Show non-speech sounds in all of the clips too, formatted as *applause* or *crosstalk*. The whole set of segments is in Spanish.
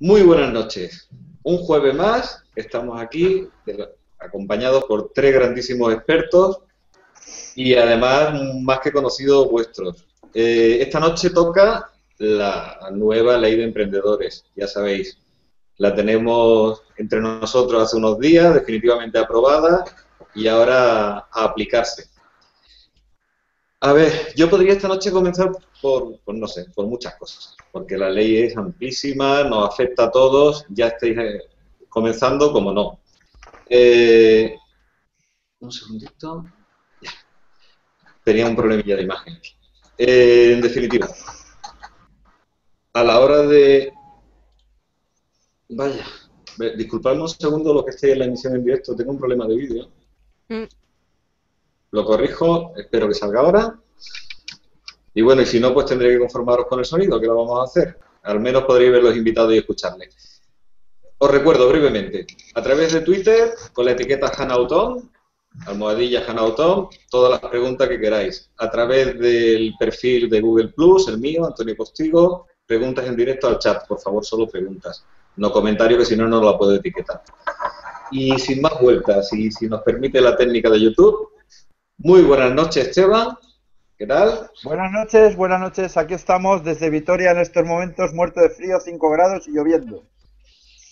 Muy buenas noches. Un jueves más, estamos aquí acompañados por tres grandísimos expertos y además más que conocidos vuestros. Eh, esta noche toca la nueva ley de emprendedores, ya sabéis. La tenemos entre nosotros hace unos días, definitivamente aprobada y ahora a aplicarse. A ver, yo podría esta noche comenzar por, no sé, por muchas cosas, porque la ley es amplísima, nos afecta a todos, ya estáis eh, comenzando como no. Eh, un segundito. Ya. Tenía un problemilla de imagen eh, en definitiva, a la hora de... Vaya, disculpadme un segundo lo que esté en la emisión en directo, tengo un problema de vídeo. Mm. Lo corrijo, espero que salga ahora. Y bueno, y si no, pues tendré que conformaros con el sonido, que lo vamos a hacer. Al menos podréis ver los invitados y escucharles. Os recuerdo brevemente, a través de Twitter, con la etiqueta Hanautón, almohadilla Hanautón, todas las preguntas que queráis. A través del perfil de Google Plus, el mío, Antonio Postigo, preguntas en directo al chat, por favor, solo preguntas. No comentarios, que si no, no la puedo etiquetar. Y sin más vueltas, y si nos permite la técnica de YouTube, muy buenas noches, Esteban. ¿Qué tal? Buenas noches, buenas noches. Aquí estamos desde Vitoria en estos momentos, muerto de frío, 5 grados y lloviendo.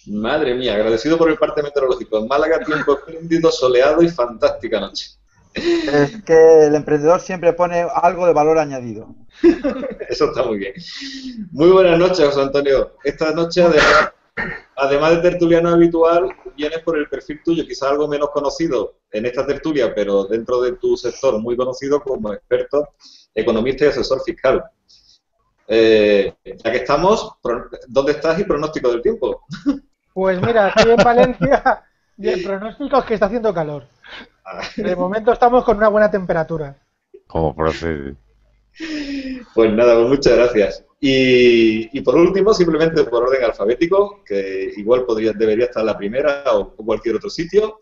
Madre mía, agradecido por el parte meteorológico. En Málaga, tiempo espléndido, soleado y fantástica noche. Es que el emprendedor siempre pone algo de valor añadido. *laughs* Eso está muy bien. Muy buenas noches, José Antonio. Esta noche, además, además de tertuliano habitual, vienes por el perfil tuyo, quizás algo menos conocido en esta tertulia, pero dentro de tu sector muy conocido como experto, economista y asesor fiscal. Eh, ya que estamos, ¿dónde estás y pronóstico del tiempo? Pues mira, estoy en Valencia *laughs* y el pronóstico es que está haciendo calor. Ah. De momento estamos con una buena temperatura. ¿Cómo procede? Pues nada, pues muchas gracias. Y, por último, simplemente por orden alfabético, que igual podría, debería estar la primera o, cualquier otro sitio,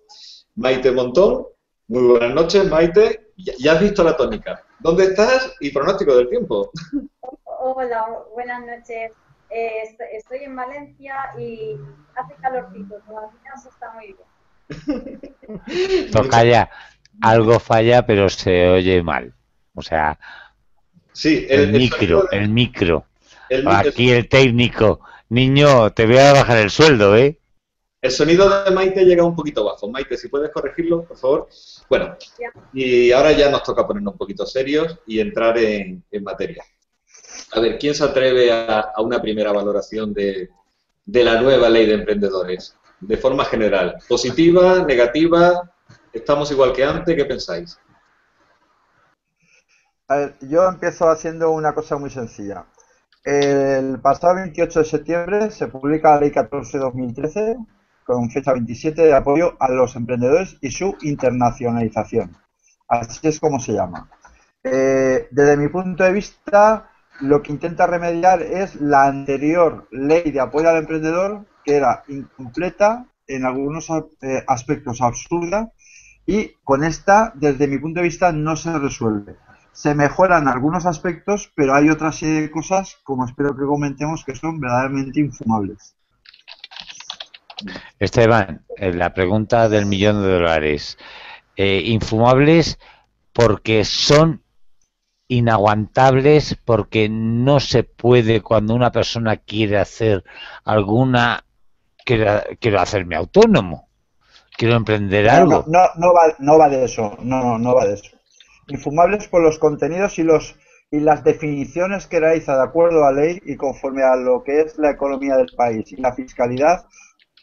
Maite Montón. Muy buenas noches, Maite. Ya, has visto la tónica. ¿Dónde estás y pronóstico del tiempo? Hola, buenas noches. Eh, estoy en Valencia y hace calorcito, todavía se está muy bien. Toca ya, algo falla, pero se oye mal. O sea, sí, el, micro, el micro. Aquí el técnico. Niño, te voy a bajar el sueldo, ¿eh? El sonido de Maite llega un poquito bajo. Maite, si puedes corregirlo, por favor. Bueno, y ahora ya nos toca ponernos un poquito serios y entrar en, materia. A ver, ¿quién se atreve a, una primera valoración de, de, la nueva ley de emprendedores? De forma general, positiva, negativa, estamos igual que antes, ¿qué pensáis? A ver, yo empiezo haciendo una cosa muy sencilla. El pasado 28 de septiembre se publica la Ley 14-2013 con fecha 27 de apoyo a los emprendedores y su internacionalización. Así es como se llama. Eh, desde mi punto de vista, lo que intenta remediar es la anterior ley de apoyo al emprendedor, que era incompleta, en algunos eh, aspectos absurda, y con esta, desde mi punto de vista, no se resuelve se mejoran algunos aspectos, pero hay otra serie de cosas, como espero que comentemos, que son verdaderamente infumables. Esteban, eh, la pregunta del millón de dólares. Eh, infumables porque son inaguantables, porque no se puede cuando una persona quiere hacer alguna, quiero hacerme autónomo, quiero emprender algo. No, no, va, no va de eso, no, no va de eso infumables por los contenidos y los y las definiciones que realiza de acuerdo a ley y conforme a lo que es la economía del país. Y la fiscalidad,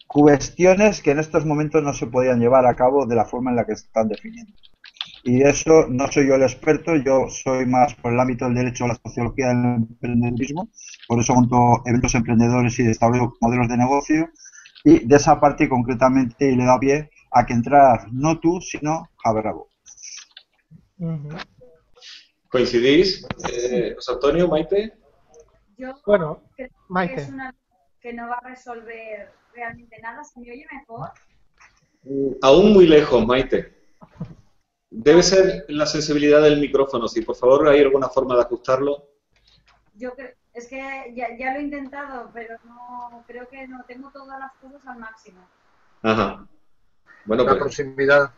cuestiones que en estos momentos no se podían llevar a cabo de la forma en la que están definiendo. Y eso no soy yo el experto, yo soy más por el ámbito del derecho a la sociología del emprendedurismo, por eso monto eventos emprendedores y desarrollo modelos de negocio, y de esa parte concretamente le da pie a que entrar no tú, sino ¿Coincidís, eh, José Antonio, Maite? Yo bueno, creo Maite. que es una que no va a resolver realmente nada. ¿Se me oye mejor? Mm, aún muy lejos, Maite. Debe ser la sensibilidad del micrófono. Si por favor hay alguna forma de ajustarlo. Yo creo, Es que ya, ya lo he intentado, pero no creo que no tengo todas las cosas al máximo. Ajá. Bueno, La pues proximidad.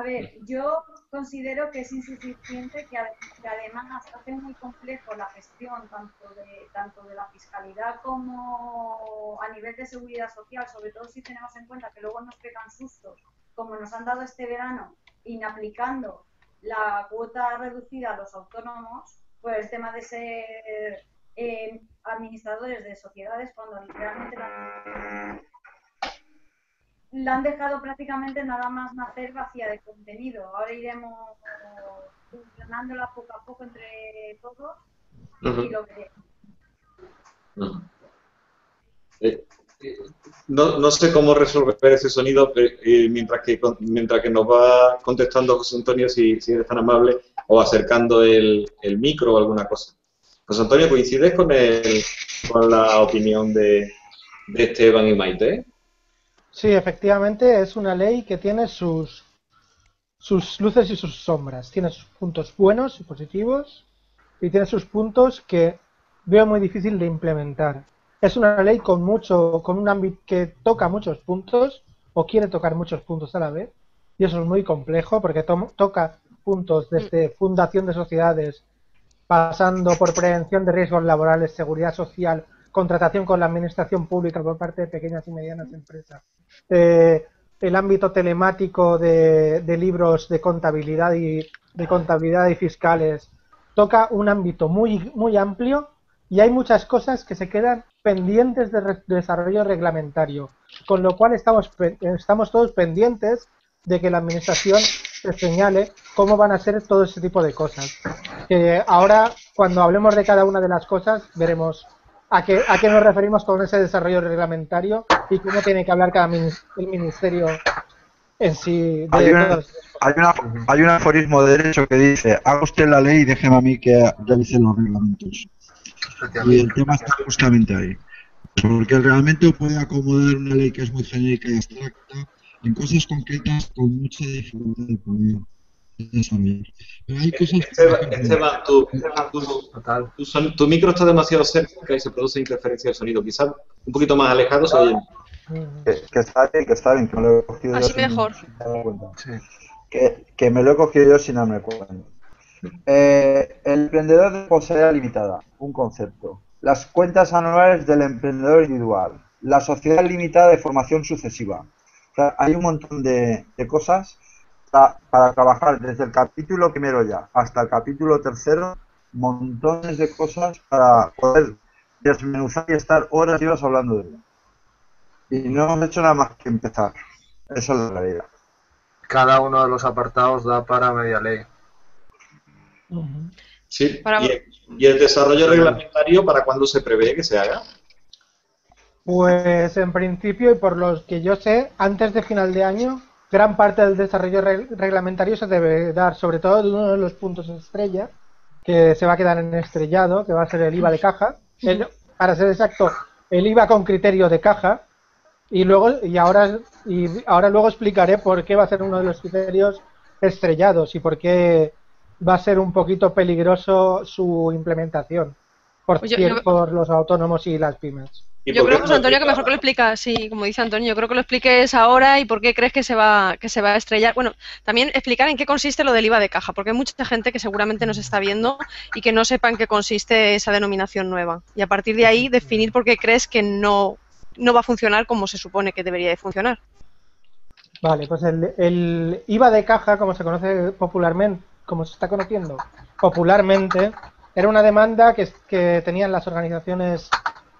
A ver, yo considero que es insuficiente que, ade- que además hace muy complejo la gestión tanto de, tanto de la fiscalidad como a nivel de seguridad social, sobre todo si tenemos en cuenta que luego nos pegan sustos, como nos han dado este verano, inaplicando la cuota reducida a los autónomos, por el tema de ser eh, administradores de sociedades cuando realmente la la han dejado prácticamente nada más nacer vacía de contenido. Ahora iremos funcionándola poco a poco entre todos y lo veremos. Eh, eh, no, no sé cómo resolver ese sonido pero, eh, mientras, que, mientras que nos va contestando José Antonio, si, si eres tan amable, o acercando el, el micro o alguna cosa. José Antonio, ¿coincides con, el, con la opinión de, de Esteban y Maite? Sí, efectivamente es una ley que tiene sus, sus luces y sus sombras. Tiene sus puntos buenos y positivos y tiene sus puntos que veo muy difícil de implementar. Es una ley con mucho, con un ámbito que toca muchos puntos o quiere tocar muchos puntos a la vez y eso es muy complejo porque to- toca puntos desde fundación de sociedades, pasando por prevención de riesgos laborales, seguridad social, contratación con la administración pública por parte de pequeñas y medianas empresas, eh, el ámbito telemático de, libros de contabilidad y de contabilidad y fiscales toca un ámbito muy muy amplio y hay muchas cosas que se quedan pendientes de, desarrollo reglamentario, con lo cual estamos estamos todos pendientes de que la administración se señale cómo van a ser todo ese tipo de cosas. Que ahora, cuando hablemos de cada una de las cosas, veremos a qué, a qué nos referimos con ese desarrollo reglamentario y cómo tiene que hablar cada mini- el ministerio en sí de una-. Hay, una, hay un aforismo de derecho que dice, haga usted la ley y déjeme a mí que revise los reglamentos. Y el tema está justamente ahí. Porque el reglamento puede acomodar una ley que es muy genérica y abstracta en cosas concretas con mucha dificultad de poder desarrollar. Pero hay cosas... Esteban, Esteban, tu, tu, Total. tu son- tu micro está demasiado cerca y se produce interferencia del sonido. Quizás un poquito más alejado se oye. Que, que está bien, que está bien, que me lo he cogido Así yo sin- mejor. sin darme cuenta. Sí. Que, que me lo he cogido yo sin darme cuenta. Eh, el emprendedor de responsabilidad limitada, un concepto. Las cuentas anuales del emprendedor individual. La sociedad limitada de formación sucesiva. O sea, hay un montón de, de cosas para, para trabajar desde el capítulo primero ya hasta el capítulo tercero. Montones de cosas para poder desmenuzar y estar horas y horas hablando de ello. Y no hemos hecho nada más que empezar. Esa es la realidad. Cada uno de los apartados da para media ley. Sí. Para- ¿Y, y el desarrollo reglamentario para cuándo se prevé que se haga? Pues en principio y por lo que yo sé, antes de final de año, gran parte del desarrollo re- reglamentario se debe dar, sobre todo de uno de los puntos estrella, que se va a quedar en estrellado, que va a ser el IVA de caja. El- para ser exacto, el IVA con criterio de caja. Y luego, y ahora, y ahora luego explicaré por qué va a ser uno de los criterios estrellados y por qué va a ser un poquito peligroso su implementación por, Oye, por los autónomos y las pymes. ¿Y Yo creo, José Antonio, que mejor que lo explicas, sí, como dice Antonio, yo creo que lo expliques ahora y por qué crees que se va, que se va a estrellar. Bueno, también explicar en qué consiste lo del IVA de caja, porque hay mucha gente que seguramente nos está viendo y que no sepa en qué consiste esa denominación nueva. Y a partir de ahí definir por qué crees que no, no va a funcionar como se supone que debería de funcionar. Vale, pues el, el IVA de caja, como se conoce popularmente, como se está conociendo popularmente, era una demanda que, que tenían las organizaciones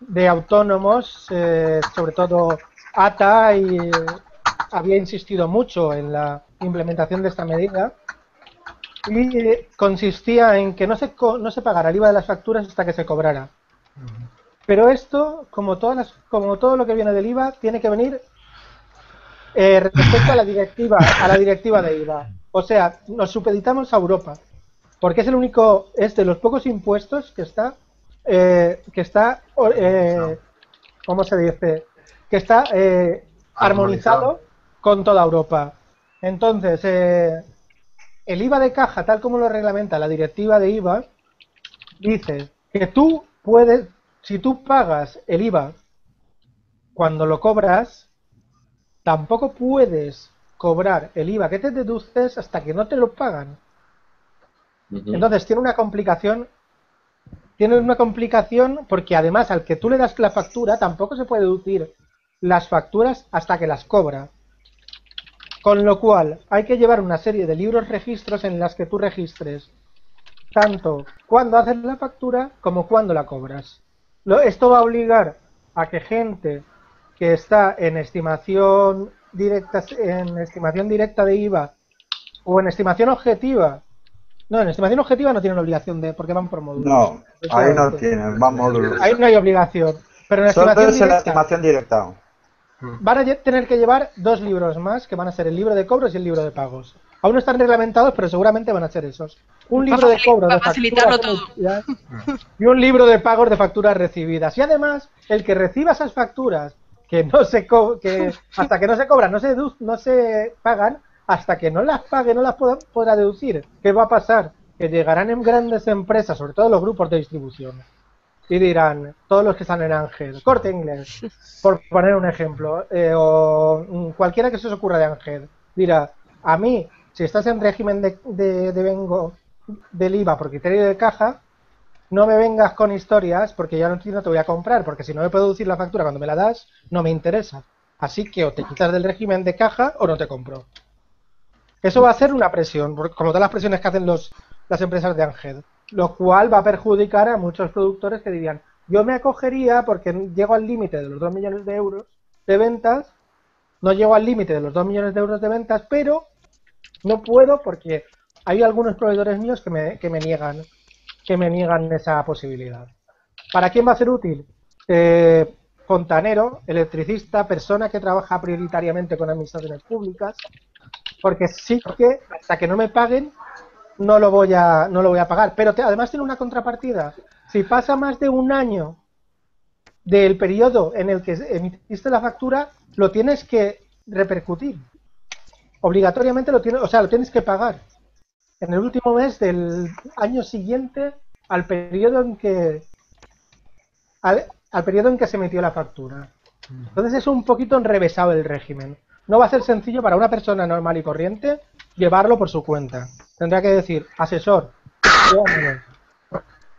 de autónomos, eh, sobre todo ATA, y había insistido mucho en la implementación de esta medida. Y eh, consistía en que no se, no se pagara el IVA de las facturas hasta que se cobrara. Pero esto, como, todas las, como todo lo que viene del IVA, tiene que venir eh, respecto a la directiva a la directiva de IVA. O sea, nos supeditamos a Europa, porque es el único, es de los pocos impuestos que está, eh, que está, eh, ¿cómo se dice? Que está eh, armonizado, Armonizado. con toda Europa. Entonces, el IVA de caja, tal como lo reglamenta la directiva de IVA, dice que tú puedes, si tú pagas el IVA cuando lo cobras, tampoco puedes cobrar el IVA que te deduces hasta que no te lo pagan. Entonces tiene una complicación, tiene una complicación porque además al que tú le das la factura tampoco se puede deducir las facturas hasta que las cobra. Con lo cual hay que llevar una serie de libros registros en las que tú registres tanto cuando haces la factura como cuando la cobras. Lo- esto va a obligar a que gente que está en estimación directa, en estimación directa de IVA o en estimación objetiva, no, en estimación objetiva no tienen obligación de, porque van por módulos. No, Eso ahí no tienen, van módulos. Ahí no hay obligación. Pero en Solo estimación es en la directa estimación directa. van a tener que llevar dos libros más, que van a ser el libro de cobros y el libro de pagos. Aún no están reglamentados, pero seguramente van a ser esos. Un libro de cobros de facilitarlo facturas emitidas y un libro de pagos de facturas recibidas. Y además, el que reciba esas facturas que no se co- que *laughs* hasta que no se cobran, no se no se pagan, hasta que no las pague, no las podrá deducir. ¿Qué va a pasar? Que llegarán en grandes empresas, sobre todo los grupos de distribución, y dirán, todos los que están en Ángel, corte inglés, por poner un ejemplo, eh, o mm, cualquiera que se os ocurra de Ángel, dirá, a mí, si estás en régimen de, de, de vengo del IVA por criterio de caja, no me vengas con historias porque ya no te voy a comprar, porque si no me puedo deducir la factura cuando me la das, no me interesa. Así que o te quitas del régimen de caja o no te compro. Eso va a ser una presión, como todas las presiones que hacen los, las empresas de Ángel, lo cual va a perjudicar a muchos productores que dirían, yo me acogería porque llego al límite de los 2 millones de euros de ventas, no llego al límite de los 2 millones de euros de ventas, pero no puedo porque hay algunos proveedores míos que me, que me niegan que me niegan esa posibilidad. ¿Para quién va a ser útil? Eh, fontanero, electricista, persona que trabaja prioritariamente con administraciones públicas, porque sí que hasta que no me paguen no lo voy a no lo voy a pagar, pero te- además tiene una contrapartida. Si pasa más de un año del periodo en el que emitiste la factura, lo tienes que repercutir. Obligatoriamente lo tienes, o sea, lo tienes que pagar en el último mes del año siguiente al periodo en que al, al periodo en que se emitió la factura. Entonces es un poquito enrevesado el régimen. No va a ser sencillo para una persona normal y corriente llevarlo por su cuenta. Tendrá que decir, asesor, llévamelo".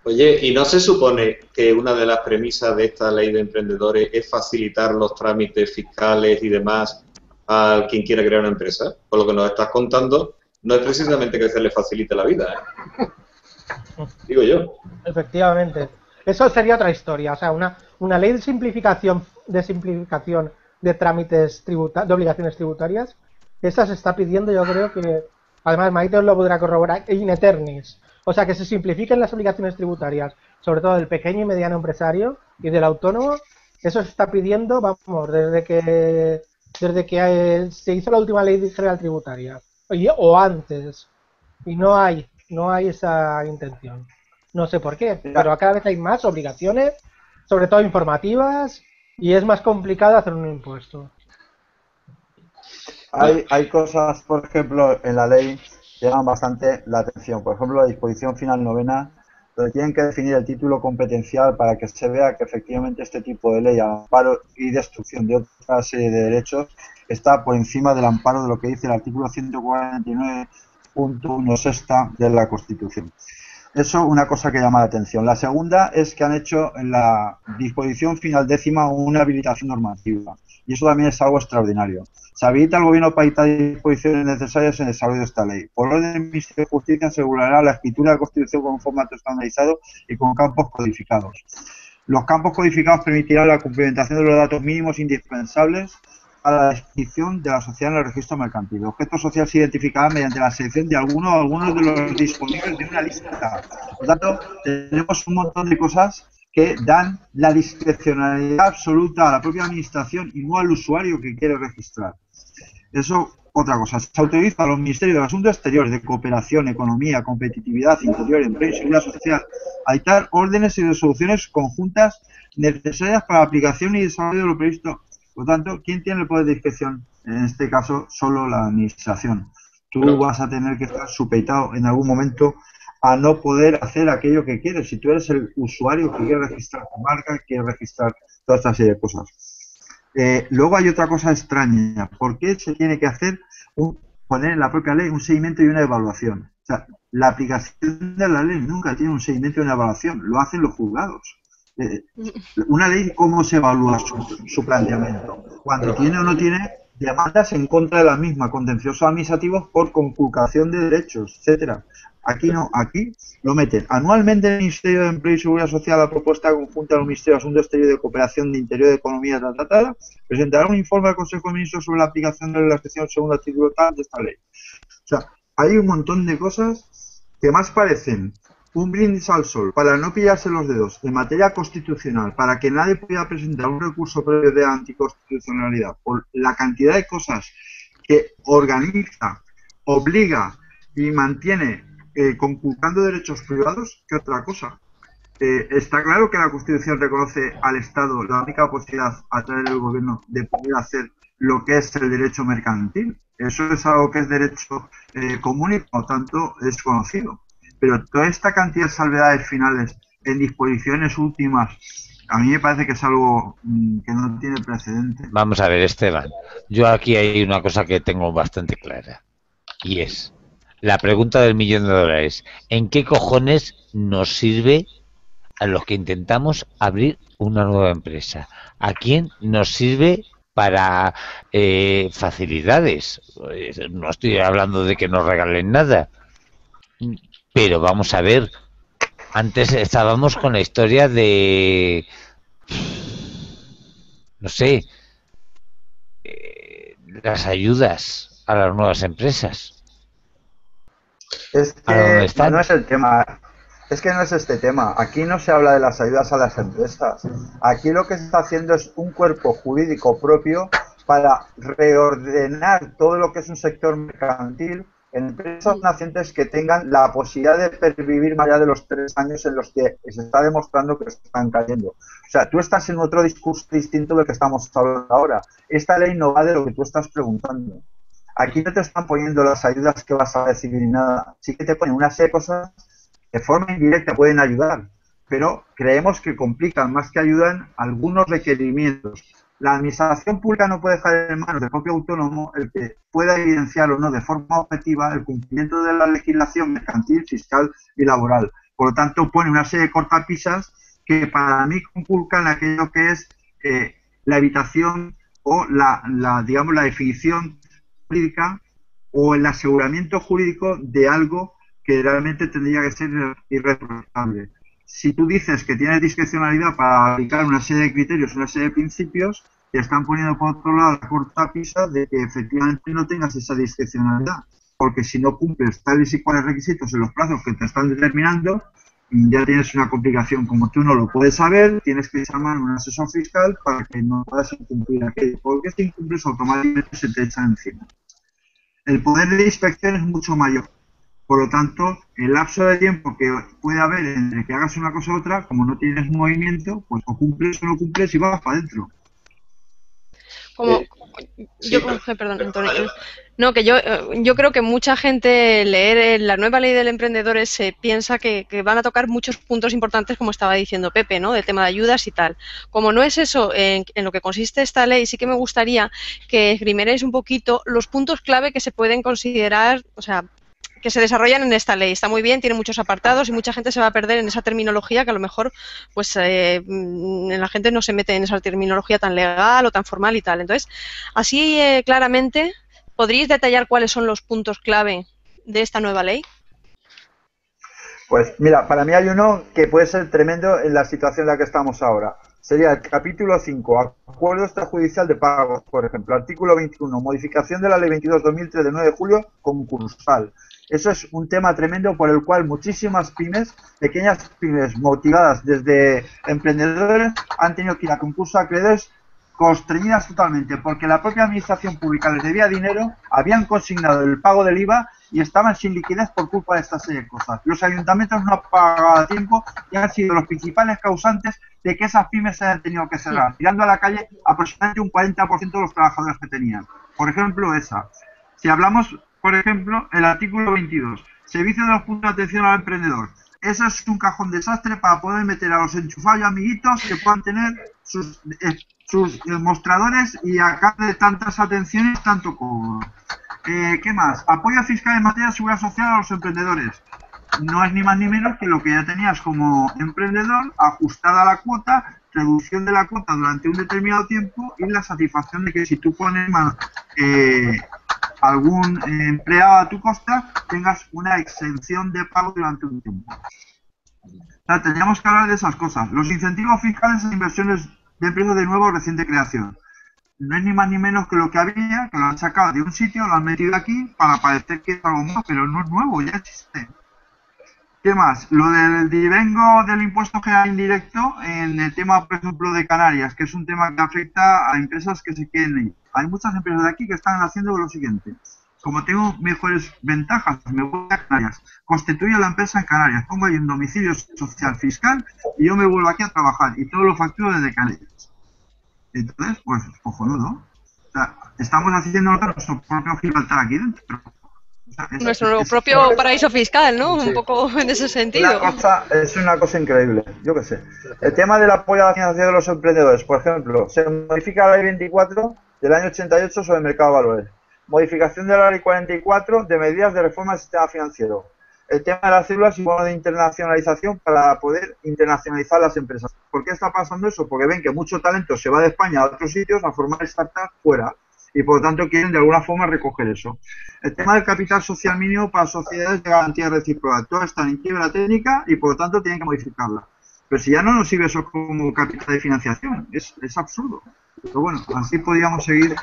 Oye, ¿y no se supone que una de las premisas de esta ley de emprendedores es facilitar los trámites fiscales y demás a quien quiera crear una empresa? Por lo que nos estás contando, no es precisamente que se le facilite la vida, ¿eh? Digo yo. Efectivamente. Eso sería otra historia. O sea, una, una ley de simplificación, de simplificación de trámites tributa de obligaciones tributarias, esa se está pidiendo, yo creo que, además Maite os lo podrá corroborar, in eternis. O sea, que se simplifiquen las obligaciones tributarias, sobre todo del pequeño y mediano empresario y del autónomo. Eso se está pidiendo, vamos, desde que desde que se hizo la última ley general tributaria y- o antes y no hay no hay esa intención no sé por qué pero cada vez hay más obligaciones sobre todo informativas y es más complicado hacer un impuesto Hay, hay cosas, por ejemplo, en la ley que llaman bastante la atención. Por ejemplo, la disposición final novena, donde tienen que definir el título competencial para que se vea que efectivamente este tipo de ley, amparo y destrucción de otra serie de derechos, está por encima del amparo de lo que dice el artículo 149.1 sexta de la Constitución. Eso una cosa que llama la atención. La segunda es que han hecho en la disposición final décima una habilitación normativa. Y eso también es algo extraordinario. Se habilita al Gobierno para dictar disposiciones necesarias en el desarrollo de esta ley. Por orden del Ministerio de Justicia asegurará la escritura de la Constitución con formato estandarizado y con campos codificados. Los campos codificados permitirán la cumplimentación de los datos mínimos indispensables a la descripción de la sociedad en el registro mercantil. El objeto social se identificará mediante la selección de alguno o algunos de los disponibles de una lista. Por tanto, tenemos un montón de cosas que dan la discrecionalidad absoluta a la propia administración y no al usuario que quiere registrar. Eso, otra cosa. Se autoriza a los ministerios de Asuntos Exteriores, de Cooperación, Economía, Competitividad, Interior, Empleo y Seguridad Social a dictar órdenes y resoluciones conjuntas necesarias para la aplicación y desarrollo de lo previsto. Por lo tanto, ¿quién tiene el poder de discreción? En este caso, solo la administración. Tú Pero- vas a tener que estar supeditado en algún momento a no poder hacer aquello que quieres. Si tú eres el usuario que quiere registrar tu marca, quiere registrar toda esta serie de cosas. Eh, luego hay otra cosa extraña. ¿Por qué se tiene que hacer un, poner en la propia ley un seguimiento y una evaluación? O sea, la aplicación de la ley nunca tiene un seguimiento y una evaluación, lo hacen los juzgados. Eh, una ley, ¿cómo se evalúa su, su planteamiento? Cuando tiene o no tiene demandas en contra de la misma, contenciosos administrativos por conculcación de derechos, etcétera. Aquí no, aquí lo meten. Anualmente el Ministerio de Empleo y Seguridad Social, la propuesta conjunta del Ministerio de Asuntos Exteriores de Cooperación de Interior de Economía, tal, presentará un informe al Consejo de Ministros sobre la aplicación de la sección segunda artículo tal de esta ley. O sea, hay un montón de cosas que más parecen un brindis al sol para no pillarse los dedos en materia constitucional, para que nadie pueda presentar un recurso previo de anticonstitucionalidad por la cantidad de cosas que organiza, obliga y mantiene eh, conculcando derechos privados que otra cosa. Eh, está claro que la Constitución reconoce al Estado la única posibilidad a través del gobierno de poder hacer lo que es el derecho mercantil. Eso es algo que es derecho eh, común y por lo tanto es conocido pero toda esta cantidad de salvedades finales en disposiciones últimas, a mí me parece que es algo mm, que no tiene precedente. Vamos a ver, Esteban, yo aquí hay una cosa que tengo bastante clara, y es la pregunta del millón de dólares. ¿En qué cojones nos sirve a los que intentamos abrir una nueva empresa? ¿A quién nos sirve para eh, facilidades? No estoy hablando de que nos regalen nada pero vamos a ver, antes estábamos con la historia de, no sé, eh, las ayudas a las nuevas empresas. Es que no es el tema. Es que no es este tema. Aquí no se habla de las ayudas a las empresas. Aquí lo que se está haciendo es un cuerpo jurídico propio para reordenar todo lo que es un sector mercantil empresas nacientes que tengan la posibilidad de pervivir más allá de los tres años en los que se está demostrando que están cayendo. O sea, tú estás en otro discurso distinto del que estamos hablando ahora. Esta ley no va de lo que tú estás preguntando. Aquí no te están poniendo las ayudas que vas a recibir ni nada. Sí que te ponen una serie de cosas que de forma indirecta pueden ayudar, pero creemos que complican más que ayudan algunos requerimientos la administración pública no puede dejar en manos del propio autónomo el que pueda evidenciar o no de forma objetiva el cumplimiento de la legislación mercantil, fiscal y laboral. Por lo tanto, pone una serie de cortapisas que para mí conculcan aquello que es eh, la evitación o la, digamos, la definición jurídica o el aseguramiento jurídico de algo que realmente tendría que ser irreprochable si tú dices que tienes discrecionalidad para aplicar una serie de criterios, una serie de principios, te están poniendo por otro lado la cortapisa de que efectivamente no tengas esa discrecionalidad. Porque si no cumples tales y cuales requisitos en los plazos que te están determinando, ya tienes una complicación. Como tú no lo puedes saber, tienes que llamar a un asesor fiscal para que no puedas incumplir aquello. Porque si incumples, automáticamente se te echa encima. El poder de inspección es mucho mayor por lo tanto, el lapso de tiempo que puede haber entre que hagas una cosa u otra, como no tienes movimiento, pues o cumples o no cumples y vas para adentro. Como, eh, yo, perdón, Antonio. No, que yo, yo creo que mucha gente leer la nueva ley del emprendedor se piensa que, van a tocar muchos puntos importantes, como estaba diciendo Pepe, ¿no? Del tema de ayudas y tal. Como no es eso en, en lo que consiste esta ley, sí que me gustaría que esgrimierais un poquito los puntos clave que se pueden considerar, o sea, que se desarrollan en esta ley. Está muy bien, tiene muchos apartados y mucha gente se va a perder en esa terminología que a lo mejor pues eh, mm, la gente no se mete en esa terminología tan legal o tan formal y tal. Entonces, así eh, claramente, ¿podríais detallar cuáles son los puntos clave de esta nueva ley? Pues mira, para mí hay uno que puede ser tremendo en la situación en la que estamos ahora. Sería el capítulo 5, acuerdo extrajudicial de pagos, por ejemplo. Artículo 21, modificación de la ley 22-2003 de 9 de julio, concursal. Eso es un tema tremendo por el cual muchísimas pymes, pequeñas pymes motivadas desde emprendedores, han tenido que ir a concurso a acreedores constreñidas totalmente, porque la propia administración pública les debía dinero, habían consignado el pago del IVA y estaban sin liquidez por culpa de esta serie de cosas. Los ayuntamientos no han pagado a tiempo y han sido los principales causantes de que esas pymes se hayan tenido que cerrar, tirando a la calle aproximadamente un 40% de los trabajadores que tenían. Por ejemplo, esa. Si hablamos por ejemplo, el artículo 22. servicio de los puntos de atención al emprendedor. Eso es un cajón desastre para poder meter a los enchufados y amiguitos que puedan tener sus, eh, eh, mostradores y acá de tantas atenciones, tanto como... Eh, ¿Qué más? Apoyo fiscal en materia de seguridad social a los emprendedores. No es ni más ni menos que lo que ya tenías como emprendedor, ajustada a la cuota, reducción de la cuota durante un determinado tiempo y la satisfacción de que si tú pones más, eh, algún eh, empleado a tu costa, tengas una exención de pago durante un tiempo. O sea, que hablar de esas cosas. Los incentivos fiscales en inversiones de empresas de nuevo reciente creación. No es ni más ni menos que lo que había, que lo han sacado de un sitio, lo han metido aquí para parecer que es algo nuevo, pero no es nuevo, ya existe. ¿Qué más? Lo del divengo del impuesto general indirecto en el tema, por ejemplo, de Canarias, que es un tema que afecta a empresas que se quieren ir. Hay muchas empresas de aquí que están haciendo lo siguiente. Como tengo mejores ventajas, me voy a Canarias, constituyo la empresa en Canarias, pongo ahí un domicilio social fiscal y yo me vuelvo aquí a trabajar y todo lo facturo desde Canarias. Entonces, pues, cojonudo. O sea, estamos haciendo nuestro propio Gibraltar aquí dentro. Nuestro es- propio paraíso fiscal, ¿no? Sí. Un poco en ese sentido. cosa, es una cosa increíble, yo qué sé. El tema del apoyo a la financiación de los emprendedores, por ejemplo, se modifica la ley 24 del año 88 sobre el mercado de valores. Modificación de la ley 44 de medidas de reforma del sistema financiero. El tema de las células y bono de internacionalización para poder internacionalizar las empresas. ¿Por qué está pasando eso? Porque ven que mucho talento se va de España a otros sitios a formar startups fuera y por lo tanto quieren de alguna forma recoger eso. El tema del capital social mínimo para sociedades de garantía recíproca. Todas están en quiebra técnica y por lo tanto tienen que modificarla. Pero si ya no nos sirve eso como capital de financiación, es, es absurdo. Pero bueno, así podríamos seguir.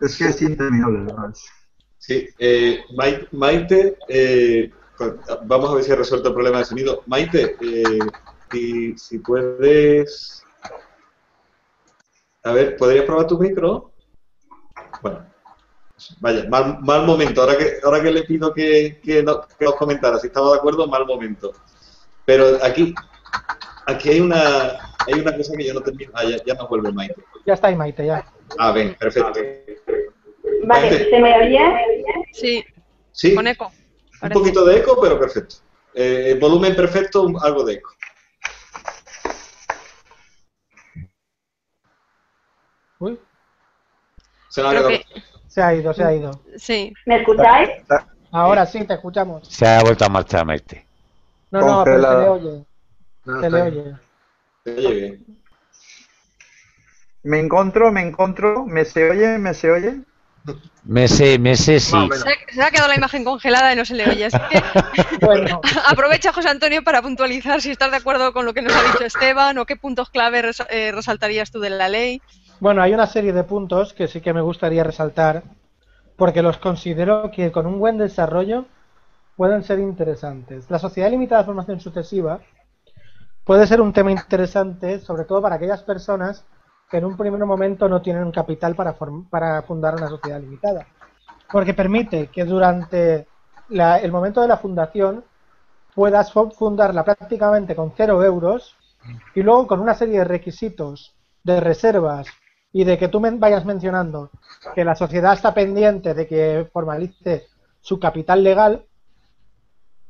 Es que es interminable, ¿verdad? Sí, eh, Mai- Maite, eh, vamos a ver si ha resuelto el problema de sonido. Maite, eh, si, si puedes... A ver, ¿podrías probar tu micro? Bueno, vaya, mal, mal momento. Ahora que, ahora que le pido que, que, no- que nos comentara si estaba de acuerdo, mal momento. Pero aquí, aquí hay una, hay una cosa que yo no termino. Ah, ya, ya nos vuelve Maite. Ya está ahí, Maite, ya. Ah, ven, perfecto. Vale, ¿se me oye? Sí, Sí, con eco. Un parece. poquito de eco, pero perfecto. Eh, volumen perfecto, algo de eco. Uy, Se me ha que se ha ido, se ha ido. sí. ¿Me escucháis? Ahora sí, te escuchamos. Se ha vuelto a marchar Maite. No, no, pero se le oye. No, Se le oye. se oye bien. Me encuentro, me encuentro, me se oye, me se oye. Meses, meses sí. Más o menos. Se ha, se ha quedado la imagen congelada y no se le oye. Así que *laughs* Bueno, *laughs* aprovecha, José Antonio, para puntualizar si estás de acuerdo con lo que nos ha dicho Esteban o qué puntos clave res- eh, resaltarías tú de la ley. Bueno, hay una serie de puntos que sí que me gustaría resaltar porque los considero que con un buen desarrollo pueden ser interesantes. La sociedad limitada de formación sucesiva puede ser un tema interesante, sobre todo para aquellas personas que en un primer momento no tienen un capital para, para fundar una sociedad limitada. Porque permite que durante la- el momento de la fundación puedas fu- fundarla prácticamente con cero euros y luego con una serie de requisitos, de reservas y de que tú men- vayas mencionando que la sociedad está pendiente de que formalice su capital legal,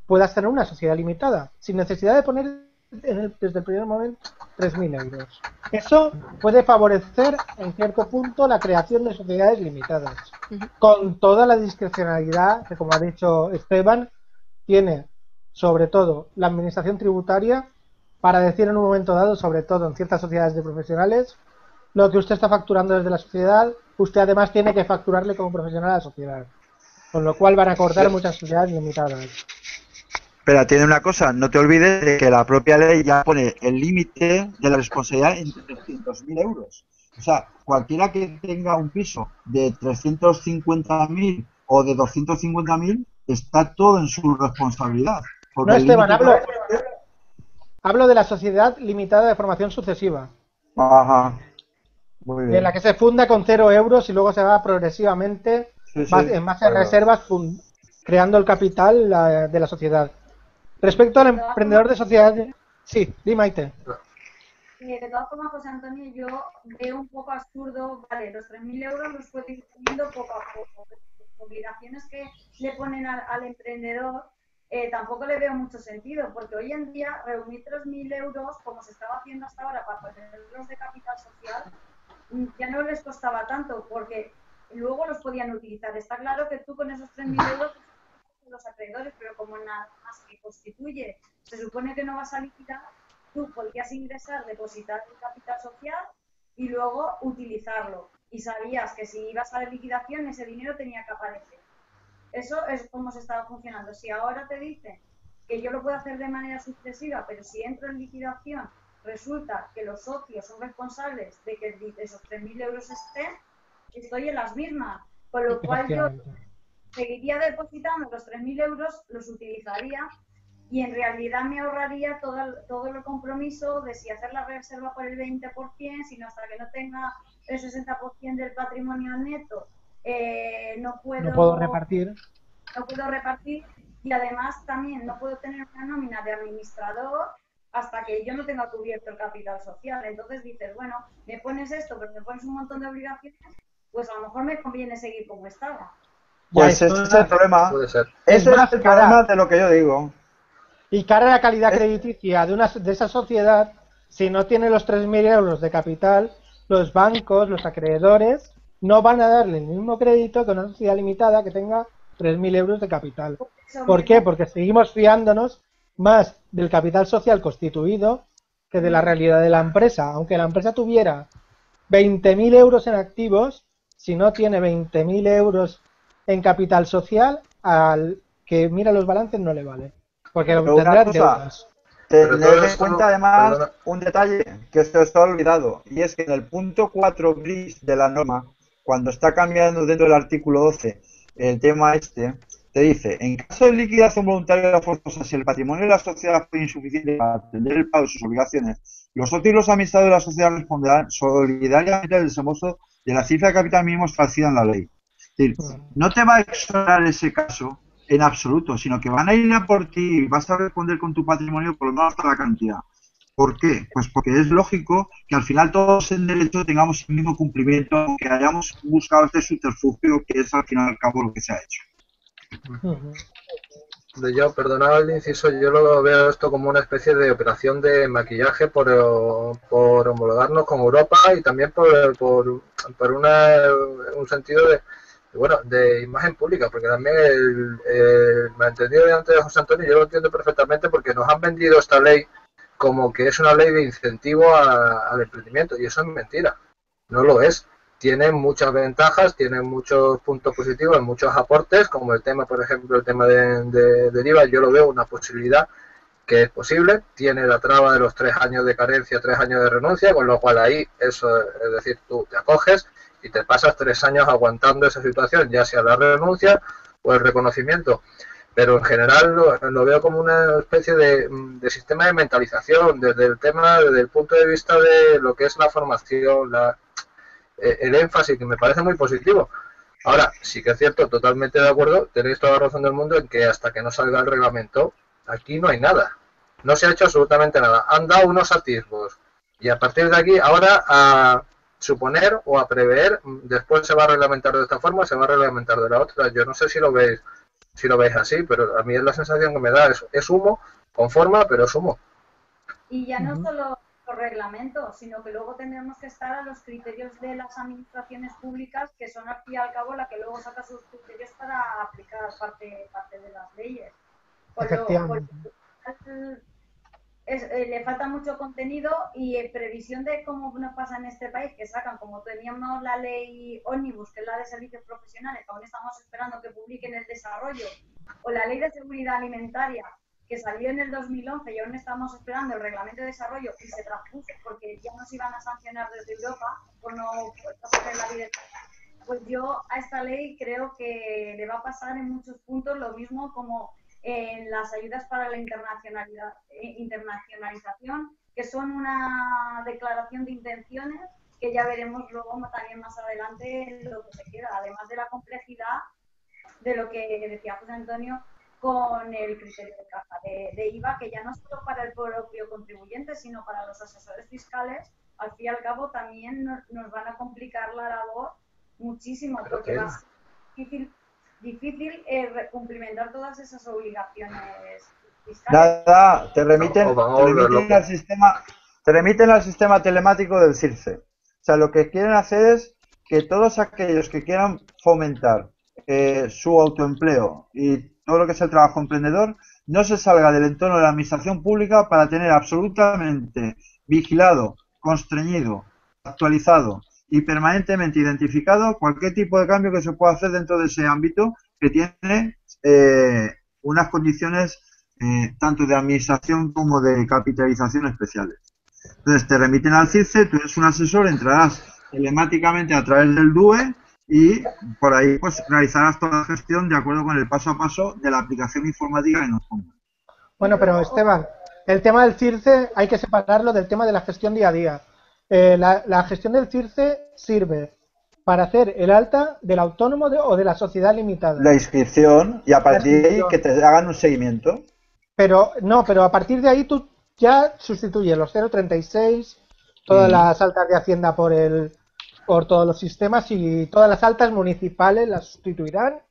puedas tener una sociedad limitada, sin necesidad de poner en el- desde el primer momento 3.000 euros. Eso puede favorecer en cierto punto la creación de sociedades limitadas, con toda la discrecionalidad que, como ha dicho Esteban, tiene sobre todo la administración tributaria para decir en un momento dado, sobre todo en ciertas sociedades de profesionales, lo que usted está facturando desde la sociedad, usted además tiene que facturarle como profesional a la sociedad. Con lo cual van a acordar muchas sociedades limitadas. Pero tiene una cosa, no te olvides de que la propia ley ya pone el límite de la responsabilidad en 300.000 euros. O sea, cualquiera que tenga un piso de 350.000 o de 250.000 está todo en su responsabilidad. No, Esteban, hablo, hablo de la sociedad limitada de formación sucesiva, Ajá. Muy bien. en la que se funda con cero euros y luego se va progresivamente Sí, sí. bas- en base a Claro. reservas fun- creando el capital la- de la sociedad. Respecto al emprendedor de sociedad, sí, di Maite. Eh, de todas formas, José Antonio, yo veo un poco absurdo, vale, los 3.000 euros los puedo ir poniendo poco a poco. obligaciones que le ponen al, al emprendedor, eh, tampoco le veo mucho sentido, porque hoy en día reunir 3.000 euros, como se estaba haciendo hasta ahora para ponerlos de capital social, ya no les costaba tanto, porque luego los podían utilizar. Está claro que tú con esos 3.000 euros los acreedores, pero como nada más que constituye, se supone que no vas a liquidar, tú podías ingresar, depositar el capital social y luego utilizarlo. Y sabías que si ibas a la liquidación, ese dinero tenía que aparecer. Eso es como se estaba funcionando. Si ahora te dicen que yo lo puedo hacer de manera sucesiva, pero si entro en liquidación resulta que los socios son responsables de que esos 3.000 euros estén, estoy en las mismas. Con lo cual yo seguiría depositando los 3.000 euros, los utilizaría y en realidad me ahorraría todo el, todo el compromiso de si hacer la reserva por el 20%, sino hasta que no tenga el 60% del patrimonio neto, eh, no puedo No puedo repartir. no puedo repartir y además también no puedo tener una nómina de administrador hasta que yo no tenga cubierto el capital social. Entonces dices, bueno, me pones esto, pero me pones un montón de obligaciones, pues a lo mejor me conviene seguir como estaba. Pues ese es el problema. Puede ser. Ese Es el cara. problema de lo que yo digo. Y cara a la calidad Es- crediticia de, una, de esa sociedad, si no tiene los 3.000 euros de capital, los bancos, los acreedores, no van a darle el mismo crédito que una sociedad limitada que tenga 3.000 euros de capital. ¿Por qué? Porque seguimos fiándonos más del capital social constituido que de la realidad de la empresa. Aunque la empresa tuviera 20.000 euros en activos, si no tiene 20.000 euros en capital social, al que mira los balances no le vale. Porque Pero tendrá cosa, deudas. Tener en cuenta además perdona. un detalle que esto está olvidado y es que en el punto 4 bis de la norma, cuando está cambiando dentro del artículo 12 el tema este, te dice, en caso de liquidación voluntaria forzosa, si el patrimonio de la sociedad fue insuficiente para atender el pago de sus obligaciones, los socios y los administradores de la sociedad responderán solidariamente del desembolso de la cifra de capital mínimo establecida en la ley. Es decir, no te va a exonerar ese caso en absoluto, sino que van a ir a por ti y vas a responder con tu patrimonio por lo menos hasta la cantidad. ¿Por qué? Pues porque es lógico que al final todos en derecho tengamos el mismo cumplimiento, que hayamos buscado este subterfugio que es al final y al cabo lo que se ha hecho. Yo, perdonad el inciso, yo lo veo esto como una especie de operación de maquillaje por, por homologarnos con Europa y también por, por, por una, un sentido de, bueno, de imagen pública, porque también el, el malentendido de antes de José Antonio yo lo entiendo perfectamente porque nos han vendido esta ley como que es una ley de incentivo al emprendimiento y eso es mentira, no lo es tiene muchas ventajas, tiene muchos puntos positivos, muchos aportes, como el tema, por ejemplo, el tema de, de, de IVA, yo lo veo una posibilidad que es posible, tiene la traba de los tres años de carencia, tres años de renuncia, con lo cual ahí, eso, es decir, tú te acoges y te pasas tres años aguantando esa situación, ya sea la renuncia o el reconocimiento. Pero en general lo, veo como una especie de, de sistema de mentalización, desde el tema, desde el punto de vista de lo que es la formación, la, el énfasis, que me parece muy positivo. Ahora, sí que es cierto, totalmente de acuerdo, tenéis toda la razón del mundo en que hasta que no salga el reglamento, aquí no hay nada. No se ha hecho absolutamente nada. Han dado unos atisbos. Y a partir de aquí, ahora a suponer o a prever, después se va a reglamentar de esta forma, se va a reglamentar de la otra. Yo no sé si lo veis, si lo veis así, pero a mí es la sensación que me da. Es, es humo, con forma, pero es humo. Y ya no solo los reglamentos, sino que luego tendremos que estar a los criterios de las administraciones públicas, que son al fin y al cabo la que luego saca sus criterios para aplicar parte, parte de las leyes. Lo- Efectivamente. con- es- eh, le falta mucho contenido y en previsión de cómo nos pasa en este país, que sacan, como teníamos la ley Omnibus, que es la de servicios profesionales, que aún estamos esperando que publiquen el desarrollo, o la ley de seguridad alimentaria, que salió en el 2011 y aún estamos esperando el reglamento de desarrollo y se transpuso porque ya nos iban a sancionar desde Europa por no, hacer la vida. Pues yo a esta ley creo que le va a pasar en muchos puntos lo mismo como en las ayudas para la internacionalidad, eh, internacionalización, que son una declaración de intenciones que ya veremos luego también más adelante lo que se queda, además de la complejidad de lo que decía José Antonio con el criterio de caja de, de IVA, que ya no solo para el propio contribuyente, sino para los asesores fiscales, al fin y al cabo también nos, nos van a complicar la labor muchísimo, Pero porque que- va a ser difícil difícil eh, cumplimentar todas esas obligaciones fiscales. Nada, te remiten, No, te al sistema, te remiten al sistema telemático del CIRCE. O sea, lo que quieren hacer es que todos aquellos que quieran fomentar eh, su autoempleo y todo lo que es el trabajo emprendedor no se salga del entorno de la administración pública para tener absolutamente vigilado, constreñido, actualizado y permanentemente identificado cualquier tipo de cambio que se pueda hacer dentro de ese ámbito que tiene eh, unas condiciones eh, tanto de administración como de capitalización especiales. Entonces te remiten al CIRCE, tú eres un asesor, entrarás telemáticamente a través del DUE y por ahí pues realizarás toda la gestión de acuerdo con el paso a paso de la aplicación informática que nos pongan. Bueno, pero Esteban, el tema del CIRCE hay que separarlo del tema de la gestión día a día. Eh, la, la gestión del CIRCE sirve para hacer el alta del autónomo de- o de la sociedad limitada. La inscripción y a partir de ahí que te hagan un seguimiento. Pero no, pero a partir de ahí tú ya sustituyes los 036, todas Mm. las altas de Hacienda por el por todos los sistemas y todas las altas municipales las sustituirán.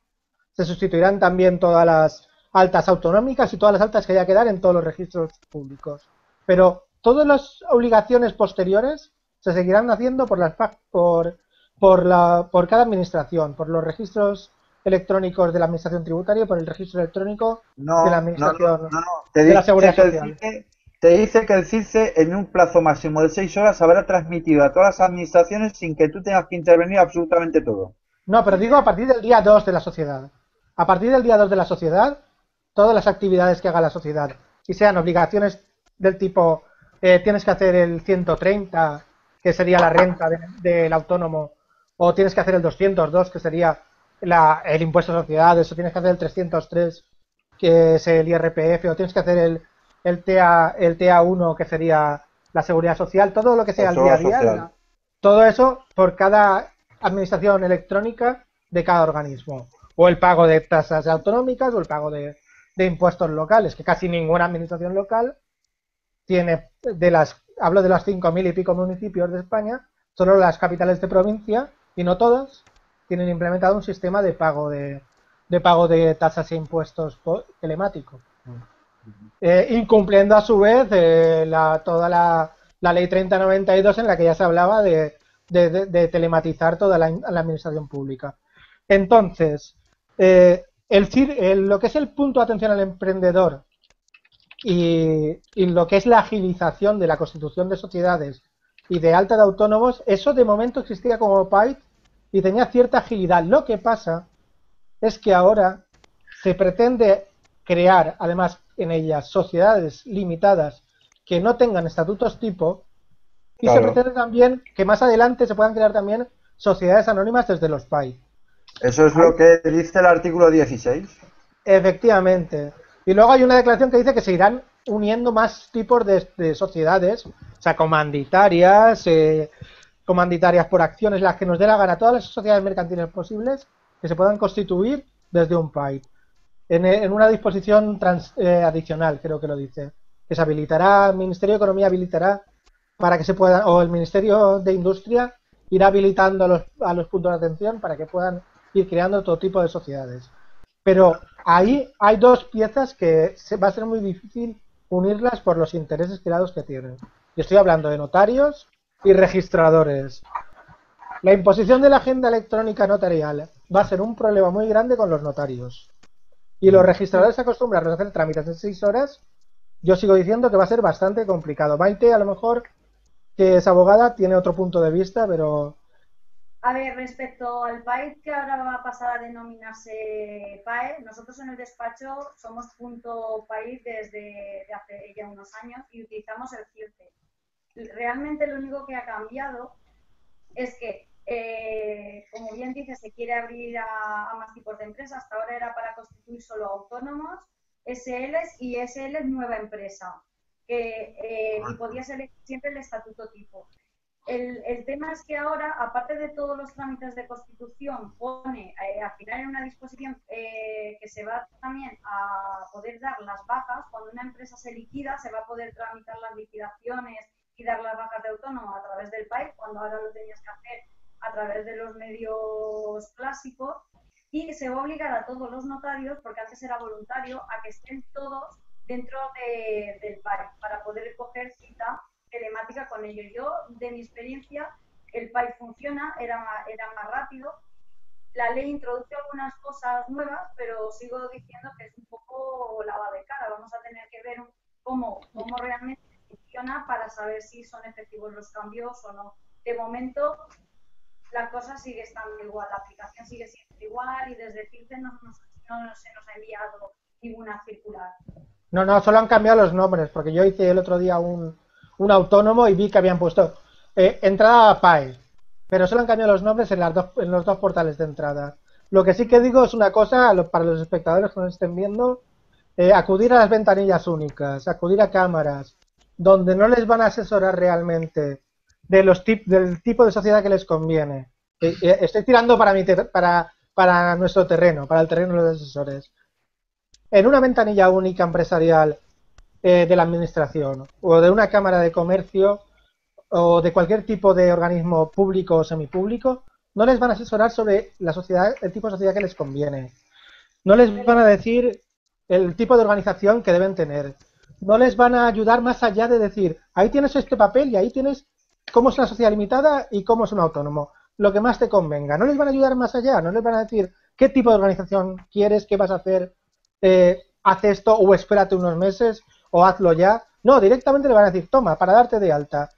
Se sustituirán también todas las altas autonómicas y todas las altas que haya que dar en todos los registros públicos. Pero todas las obligaciones posteriores se seguirán haciendo por las por por la por cada administración, por los registros electrónicos de la administración tributaria y por el registro electrónico No, de la administración no, no. Te, de la seguridad social. Te dice que el CIRCE en un plazo máximo de seis horas habrá transmitido a todas las administraciones sin que tú tengas que intervenir absolutamente todo. No, pero digo a partir del día 2 de la sociedad. A partir del día 2 de la sociedad, todas las actividades que haga la sociedad, y sean obligaciones del tipo, eh, tienes que hacer el 130, que sería la renta de- del autónomo, o tienes que hacer el 202, que sería la- el impuesto a sociedades, o tienes que hacer el 303, que es el IRPF, o tienes que hacer el, el, TA, el TA1, que sería la seguridad social, todo lo que sea el día a día, todo eso por cada administración electrónica de cada organismo. O el pago de tasas autonómicas o el pago de, de impuestos locales, que casi ninguna administración local tiene, de las, hablo de las cinco mil y pico municipios de España, solo las capitales de provincia, y no todas, tienen implementado un sistema de pago de, de pago de tasas e impuestos telemático. Eh, incumpliendo a su vez eh, la, toda la, la ley 3092 en la que ya se hablaba de, telematizar toda la, administración pública. Entonces, eh, el, el- lo que es el punto de atención al emprendedor y, y lo que es la agilización de la constitución de sociedades y de alta de autónomos, eso de momento existía como PAIT y tenía cierta agilidad. Lo que pasa es que ahora se pretende crear, además en ellas, sociedades limitadas que no tengan estatutos tipo y se pretende también que más adelante se puedan crear también sociedades anónimas desde los PAI. Eso es lo que dice el artículo 16. Efectivamente. Y luego hay una declaración que dice que se irán uniendo más tipos de, de sociedades, o sea, comanditarias, eh, comanditarias por acciones, las que nos dé la gana, todas las sociedades mercantiles posibles que se puedan constituir desde un PAI. En, en una disposición trans- eh, adicional, creo que lo dice, que se habilitará, el Ministerio de Economía habilitará para que se puedan, o el Ministerio de Industria irá habilitando a los, a los puntos de atención para que puedan ir creando todo tipo de sociedades. Pero ahí hay dos piezas que se, va a ser muy difícil unirlas por los intereses creados que tienen. Y estoy hablando de notarios y registradores. La imposición de la agenda electrónica notarial va a ser un problema muy grande con los notarios. Y los registradores se acostumbran a hacer trámites en seis horas. Yo sigo diciendo que va a ser bastante complicado. Maite, a lo mejor, que es abogada, tiene otro punto de vista, pero A ver, respecto al PAE que ahora va a pasar a denominarse PAE, nosotros en el despacho somos punto país desde de hace ya unos años y utilizamos el CIRCE. Realmente lo único que ha cambiado es que, eh, como bien dice, se quiere abrir a, a más tipos de empresas. Hasta ahora era para constituir solo autónomos, SLs y SL nueva empresa, que eh, y podías elegir siempre el estatuto tipo. El, el, tema es que ahora, aparte de todos los trámites de constitución, pone eh, al final en una disposición eh, que se va también a poder dar las bajas. Cuando una empresa se liquida, se va a poder tramitar las liquidaciones y dar las bajas de autónomo a través del PAI, cuando ahora lo tenías que hacer a través de los medios clásicos. y se va a obligar a todos los notarios, porque antes era voluntario, a que estén todos dentro de- del PAI para poder coger cita telemática con ellos. Yo, de mi experiencia, el PAI funciona, era era más rápido. La ley introduce algunas cosas nuevas, pero sigo diciendo que es un poco lava de cara. Vamos a tener que ver cómo, cómo realmente funciona para saber si son efectivos los cambios o no. De momento, la cosa sigue estando igual, la aplicación sigue siendo igual y desde CIRCE no, no se nos ha enviado ninguna circular. No, no, solo han cambiado los nombres, porque yo hice el otro día un, un autónomo y vi que habían puesto eh, entrada a PAE, pero solo han cambiado los nombres en, las dos, en los dos portales de entrada. Lo que sí que digo es una cosa para los espectadores que nos estén viendo, eh, acudir a las ventanillas únicas, acudir a cámaras, donde no les van a asesorar realmente de los tip, del tipo de sociedad que les conviene. Estoy tirando para, mi ter- para, para nuestro terreno, para el terreno de los asesores. En una ventanilla única empresarial eh, de la administración o de una cámara de comercio o de cualquier tipo de organismo público o semipúblico, no les van a asesorar sobre la sociedad, el tipo de sociedad que les conviene. No les van a decir el tipo de organización que deben tener. No les van a ayudar más allá de decir, ahí tienes este papel y ahí tienes cómo es una sociedad limitada y cómo es un autónomo. Lo que más te convenga. No les van a ayudar más allá. No les van a decir qué tipo de organización quieres, qué vas a hacer, eh, haz esto o espérate unos meses o hazlo ya. No, directamente le van a decir, toma, para darte de alta.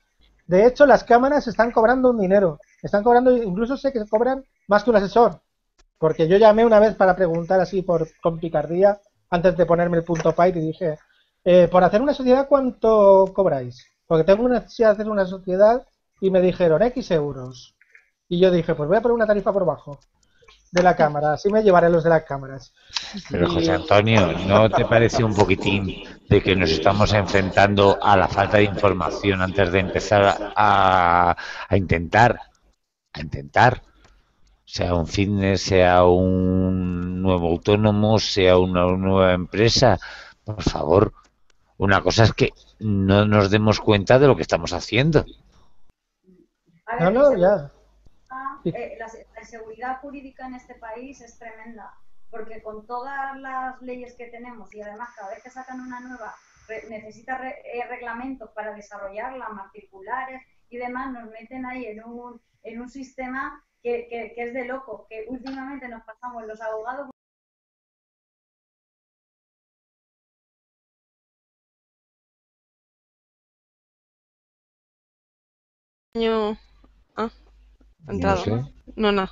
De hecho, las cámaras están cobrando un dinero. Están cobrando, incluso sé que cobran más que un asesor. Porque yo llamé una vez para preguntar así por con picardía, antes de ponerme el punto Python y dije, eh, por hacer una sociedad, ¿cuánto cobráis? Porque tengo una necesidad de hacer una sociedad y me dijeron X euros. Y yo dije, pues voy a poner una tarifa por bajo de la cámara, así me llevaré los de las cámaras. Pero José Antonio, ¿no te parece un poquitín de que nos estamos enfrentando a la falta de información antes de empezar a, a intentar, a intentar, sea un fitness, sea un nuevo autónomo, sea una nueva empresa? Por favor, una cosa es que no nos demos cuenta de lo que estamos haciendo. No, ver, no, la ya. eh, la, la inseguridad jurídica en este país es tremenda, porque con todas las leyes que tenemos y además cada vez que sacan una nueva re- necesita re- eh, reglamentos para desarrollarla, más circulares y demás, nos meten ahí en un, en un sistema que, que- que es de loco, que últimamente nos pasamos los abogados Año- Ah, sé. No, no.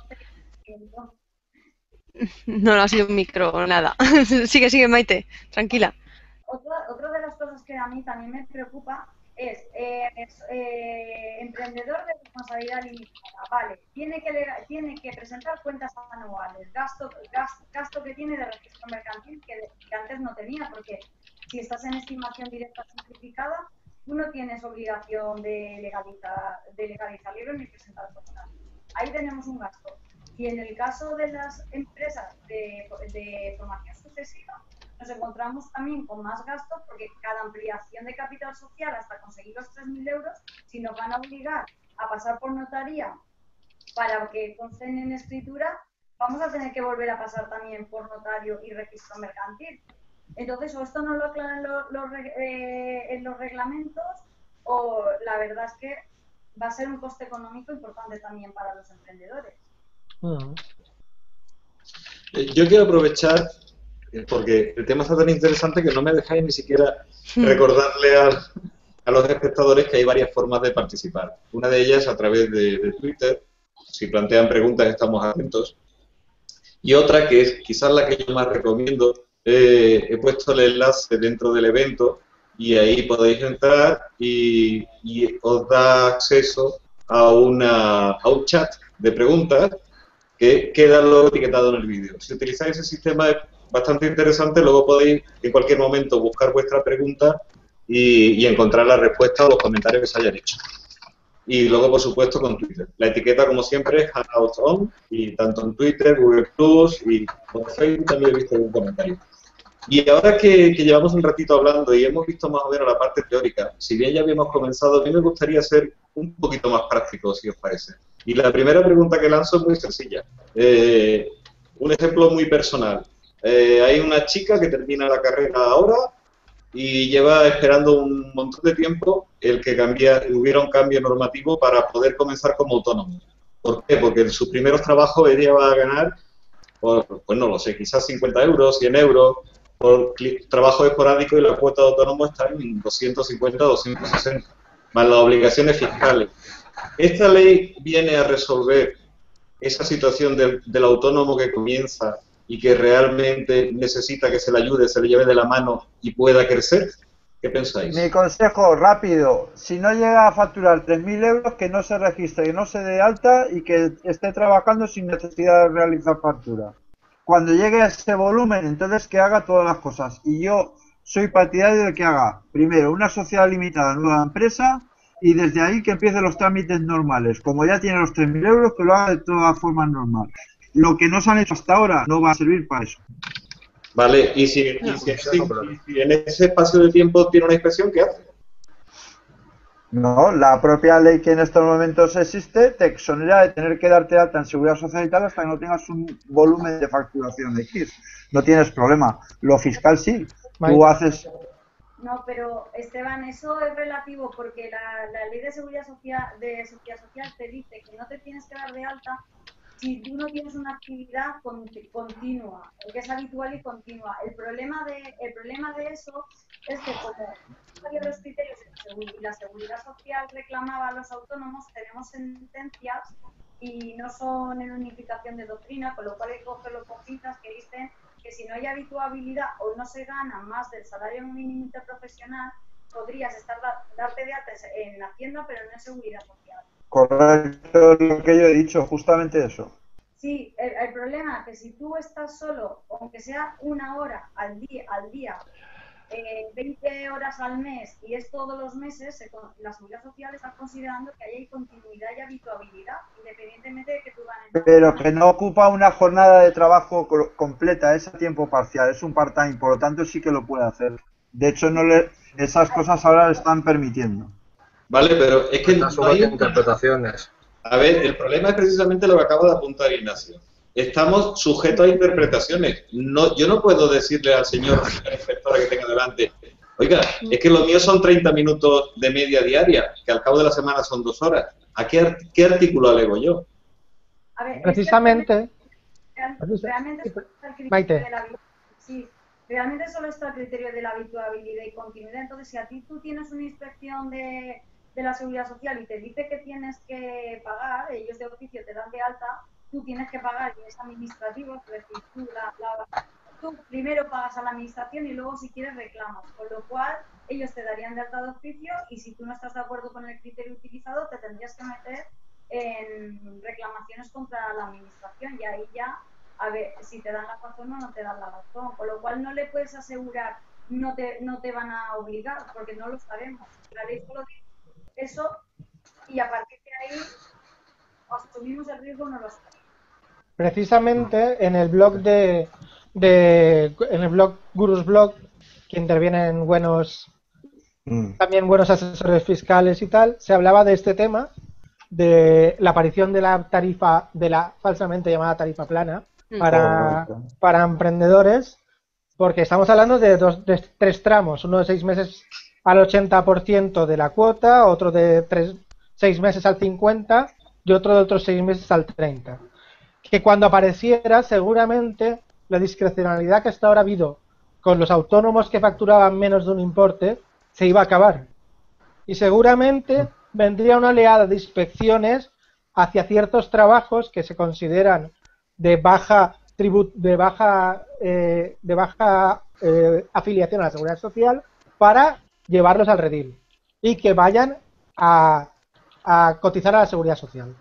No, no ha sido un micro, nada. *laughs* sigue, sigue, Maite. Tranquila. Otra, otra de las cosas que a mí también me preocupa es, eh, es, eh, emprendedor de responsabilidad limitada. Vale, tiene que, tiene que presentar cuentas anuales, gasto, gas- gasto que tiene de registro mercantil que, que antes no tenía, porque si estás en estimación directa simplificada, tú no tienes obligación de legalizar, de legalizar libros ni presentar. Ahí tenemos un gasto. Y en el caso de las empresas de, de formación sucesiva, nos encontramos también con más gastos porque cada ampliación de capital social hasta conseguir los 3.000 euros, si nos van a obligar a pasar por notaría para que consten en escritura, vamos a tener que volver a pasar también por notario y registro mercantil. Entonces, o esto no lo aclaran eh, en los reglamentos, o la verdad es que va a ser un coste económico importante también para los emprendedores. Mm. Eh, Yo quiero aprovechar, eh, porque el tema está tan interesante que no me dejáis ni siquiera recordarle al- a los espectadores que hay varias formas de participar. Una de ellas a través de, de Twitter, si plantean preguntas estamos atentos. Y otra que es quizás la que yo más recomiendo, eh, he puesto el enlace dentro del evento y ahí podéis entrar y, os da acceso a, una, a un chat de preguntas que queda luego etiquetado en el vídeo. Si utilizáis ese sistema es bastante interesante, luego podéis en cualquier momento buscar vuestra pregunta y, encontrar la respuesta o los comentarios que se hayan hecho. Y luego, por supuesto, con Twitter. La etiqueta, como siempre, es Hangouts On, y tanto en Twitter, Google Plus y por Facebook también he visto algún comentario. Y ahora que, llevamos un ratito hablando y hemos visto más o menos la parte teórica, si bien ya habíamos comenzado, a mí me gustaría ser un poquito más práctico, si os parece. Y la primera pregunta que lanzo es muy sencilla. Eh, un ejemplo muy personal. Eh, hay una chica que termina la carrera ahora y lleva esperando un montón de tiempo el que cambia, hubiera un cambio normativo para poder comenzar como autónomo. ¿Por qué? Porque en sus primeros trabajos ella va a ganar, pues, pues no lo sé, quizás 50 euros, 100 euros por trabajo esporádico y la cuota de autónomo está en 250, 260, más las obligaciones fiscales. Esta ley viene a resolver esa situación del, del autónomo que comienza y que realmente necesita que se le ayude, se le lleve de la mano y pueda crecer. ¿Qué pensáis? Mi consejo rápido, si no llega a facturar 3.000 euros, que no se registre, que no se dé alta y que esté trabajando sin necesidad de realizar factura. Cuando llegue a ese volumen, entonces que haga todas las cosas. Y yo soy partidario de que haga, primero, una sociedad limitada, nueva empresa, y desde ahí que empiece los trámites normales. Como ya tiene los 3.000 euros, que lo haga de todas formas normal. Lo que no se han hecho hasta ahora no va a servir para eso. Vale, y si, y si- si- si en ese espacio de tiempo tiene una inspección, ¿qué hace? No, la propia ley que en estos momentos existe te exonera de tener que darte de alta en seguridad social y tal hasta que no tengas un volumen de facturación X. No tienes problema. Lo fiscal sí. Tú haces. No, pero Esteban, eso es relativo porque la, la ley de seguridad social de seguridad social te dice que no te tienes que dar de alta si tú no tienes una actividad con- continua, que es habitual y continua. El problema de el problema de eso es que como varios criterios la y la seguridad social reclamaba a los autónomos, tenemos sentencias y no son en unificación de doctrina, con lo cual hay que cogerlo con pinzas que dicen que si no hay habituabilidad o no se gana más del salario mínimo interprofesional, podrías estar da- darte de alta en Hacienda, pero no en Seguridad Social. Correcto lo que yo he dicho, justamente eso. Sí, el, el problema es que si tú estás solo, aunque sea una hora al día, al día eh, 20 horas al mes y es todos los meses, se con- la Seguridad Social está considerando que ahí hay continuidad y habituabilidad, independientemente de que tú ganes. Pero que no ocupa una jornada de trabajo co- completa, es a tiempo parcial, es un part-time, por lo tanto sí que lo puede hacer. De hecho, no le, esas cosas ahora le están permitiendo. Vale, pero es que Está no hay- interpretaciones. A ver, el problema es precisamente lo que acaba de apuntar Ignacio. Estamos sujetos a interpretaciones. No, yo no puedo decirle al señor *laughs* a la inspectora que tenga delante, oiga, es que lo mío son 30 minutos de media diaria, que al cabo de la semana son dos horas. ¿A qué, ar- qué artículo alego yo? A ver, Precisamente, real- Precisa- realmente solo está el criterio Maite. de la habi- sí, realmente solo está el criterio de la habituabilidad y continuidad. Entonces, si a ti tú tienes una inspección de, de la seguridad social y te dice que tienes que pagar, ellos de oficio te dan de alta, tú tienes que pagar y es administrativo, es decir, tú, la- la- primero pagas a la administración y luego si quieres reclamas, con lo cual ellos te darían de alta de oficio y si tú no estás de acuerdo con el criterio utilizado te tendrías que meter en reclamaciones contra la administración y ahí ya a ver si te dan la razón o no te dan la razón, con lo cual no le puedes asegurar no te, no te van a obligar porque no lo sabemos. La ley solo dice eso y a partir de ahí asumimos el riesgo no lo sabemos. Precisamente en el blog de, de en el blog Gurus Blog, que intervienen buenos también buenos asesores fiscales y tal, se hablaba de este tema, de la aparición de la tarifa, de la falsamente llamada tarifa plana Mm. para, para emprendedores, porque estamos hablando de, dos, de tres tramos, uno de seis meses al 80% de la cuota, otro de tres, seis meses al 50% y otro de otros seis meses al 30%. Que cuando apareciera, seguramente la discrecionalidad que hasta ahora ha habido con los autónomos que facturaban menos de un importe se iba a acabar. Y seguramente vendría una oleada de inspecciones hacia ciertos trabajos que se consideran de baja tribu- de baja eh, de baja eh, afiliación a la seguridad social para llevarlos al redil y que vayan a cotizar a la seguridad social.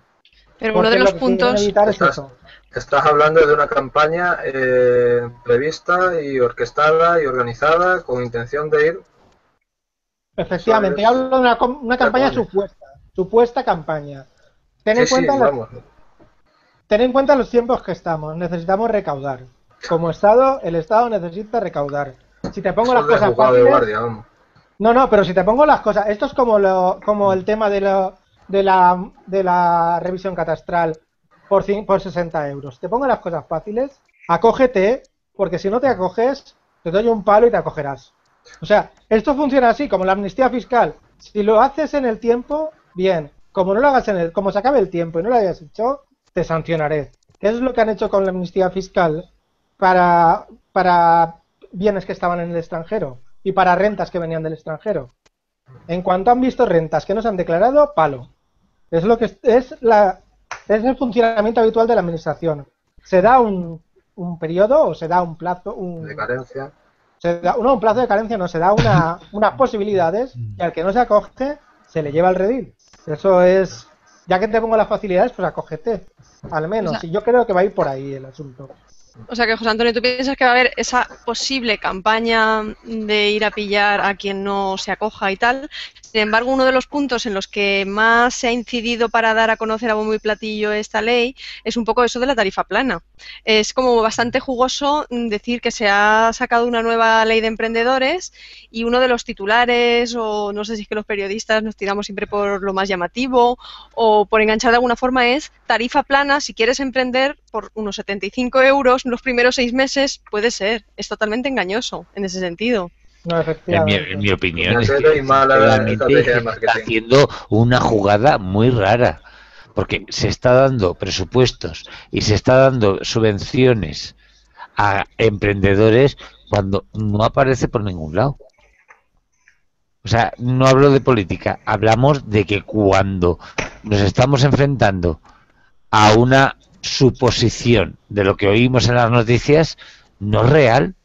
Pero uno de lo los puntos. evitar es Estás- eso. Estás hablando de una campaña eh, prevista y orquestada y organizada con intención de ir. Efectivamente, yo hablo de una, campaña supuesta, supuesta campaña. Ten en, Sí, cuenta los, vamos. ten en cuenta los tiempos que estamos, necesitamos recaudar. Como Estado, el Estado necesita recaudar. Si te pongo Eso las cosas juzgado de fáciles, guardia, vamos. No, no, pero si te pongo las cosas, esto es como lo, como el tema de, lo, de la de la revisión catastral. por, por 60 euros. Te pongo las cosas fáciles, acógete, porque si no te acoges, te doy un palo y te acogerás. O sea, esto funciona así, como la amnistía fiscal. Si lo haces en el tiempo, bien. Como no lo hagas en el, como se acabe el tiempo y no lo hayas hecho, te sancionaré. ¿Qué es lo que han hecho con la amnistía fiscal para, para bienes que estaban en el extranjero y para rentas que venían del extranjero? En cuanto han visto rentas que no se han declarado, palo. Es lo que es, es la es el funcionamiento habitual de la administración. Se da un, un periodo o se da un plazo, un, De carencia. se da, no, un plazo de carencia, no, se da una, *laughs* unas posibilidades y al que no se acoge se le lleva el redil. Eso es, ya que te pongo las facilidades, pues acógete, al menos. O sea- y yo creo que va a ir por ahí el asunto. O sea que, José Antonio, ¿tú piensas que va a haber esa posible campaña de ir a pillar a quien no se acoja y tal? Sin embargo, uno de los puntos en los que más se ha incidido para dar a conocer a bombo y platillo esta ley es un poco eso de la tarifa plana. Es como bastante jugoso decir que se ha sacado una nueva ley de emprendedores y uno de los titulares, o no sé si es que los periodistas nos tiramos siempre por lo más llamativo, o por enganchar de alguna forma es tarifa plana, si quieres emprender por unos 75 euros los primeros seis meses, puede ser. Es totalmente engañoso en ese sentido. No, En mi, efectivamente. en mi opinión, es Financiero que y mala realmente estrategia de se está haciendo una jugada muy rara, porque se está dando presupuestos y se está dando subvenciones a emprendedores cuando no aparece por ningún lado. O sea, no hablo de política, hablamos de que cuando nos estamos enfrentando a una suposición de lo que oímos en las noticias, no es real.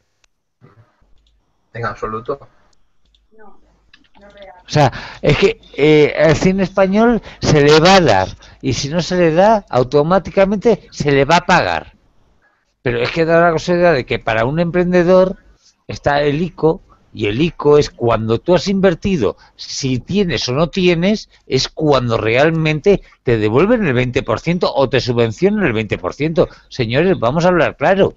En absoluto. O sea, es que eh, al cine español se le va a dar y si no se le da, automáticamente se le va a pagar. Pero es que da la casualidad de que para un emprendedor está el ICO y el ICO es cuando tú has invertido, si tienes o no tienes, es cuando realmente te devuelven el 20% o te subvencionan el 20%. Señores, vamos a hablar claro.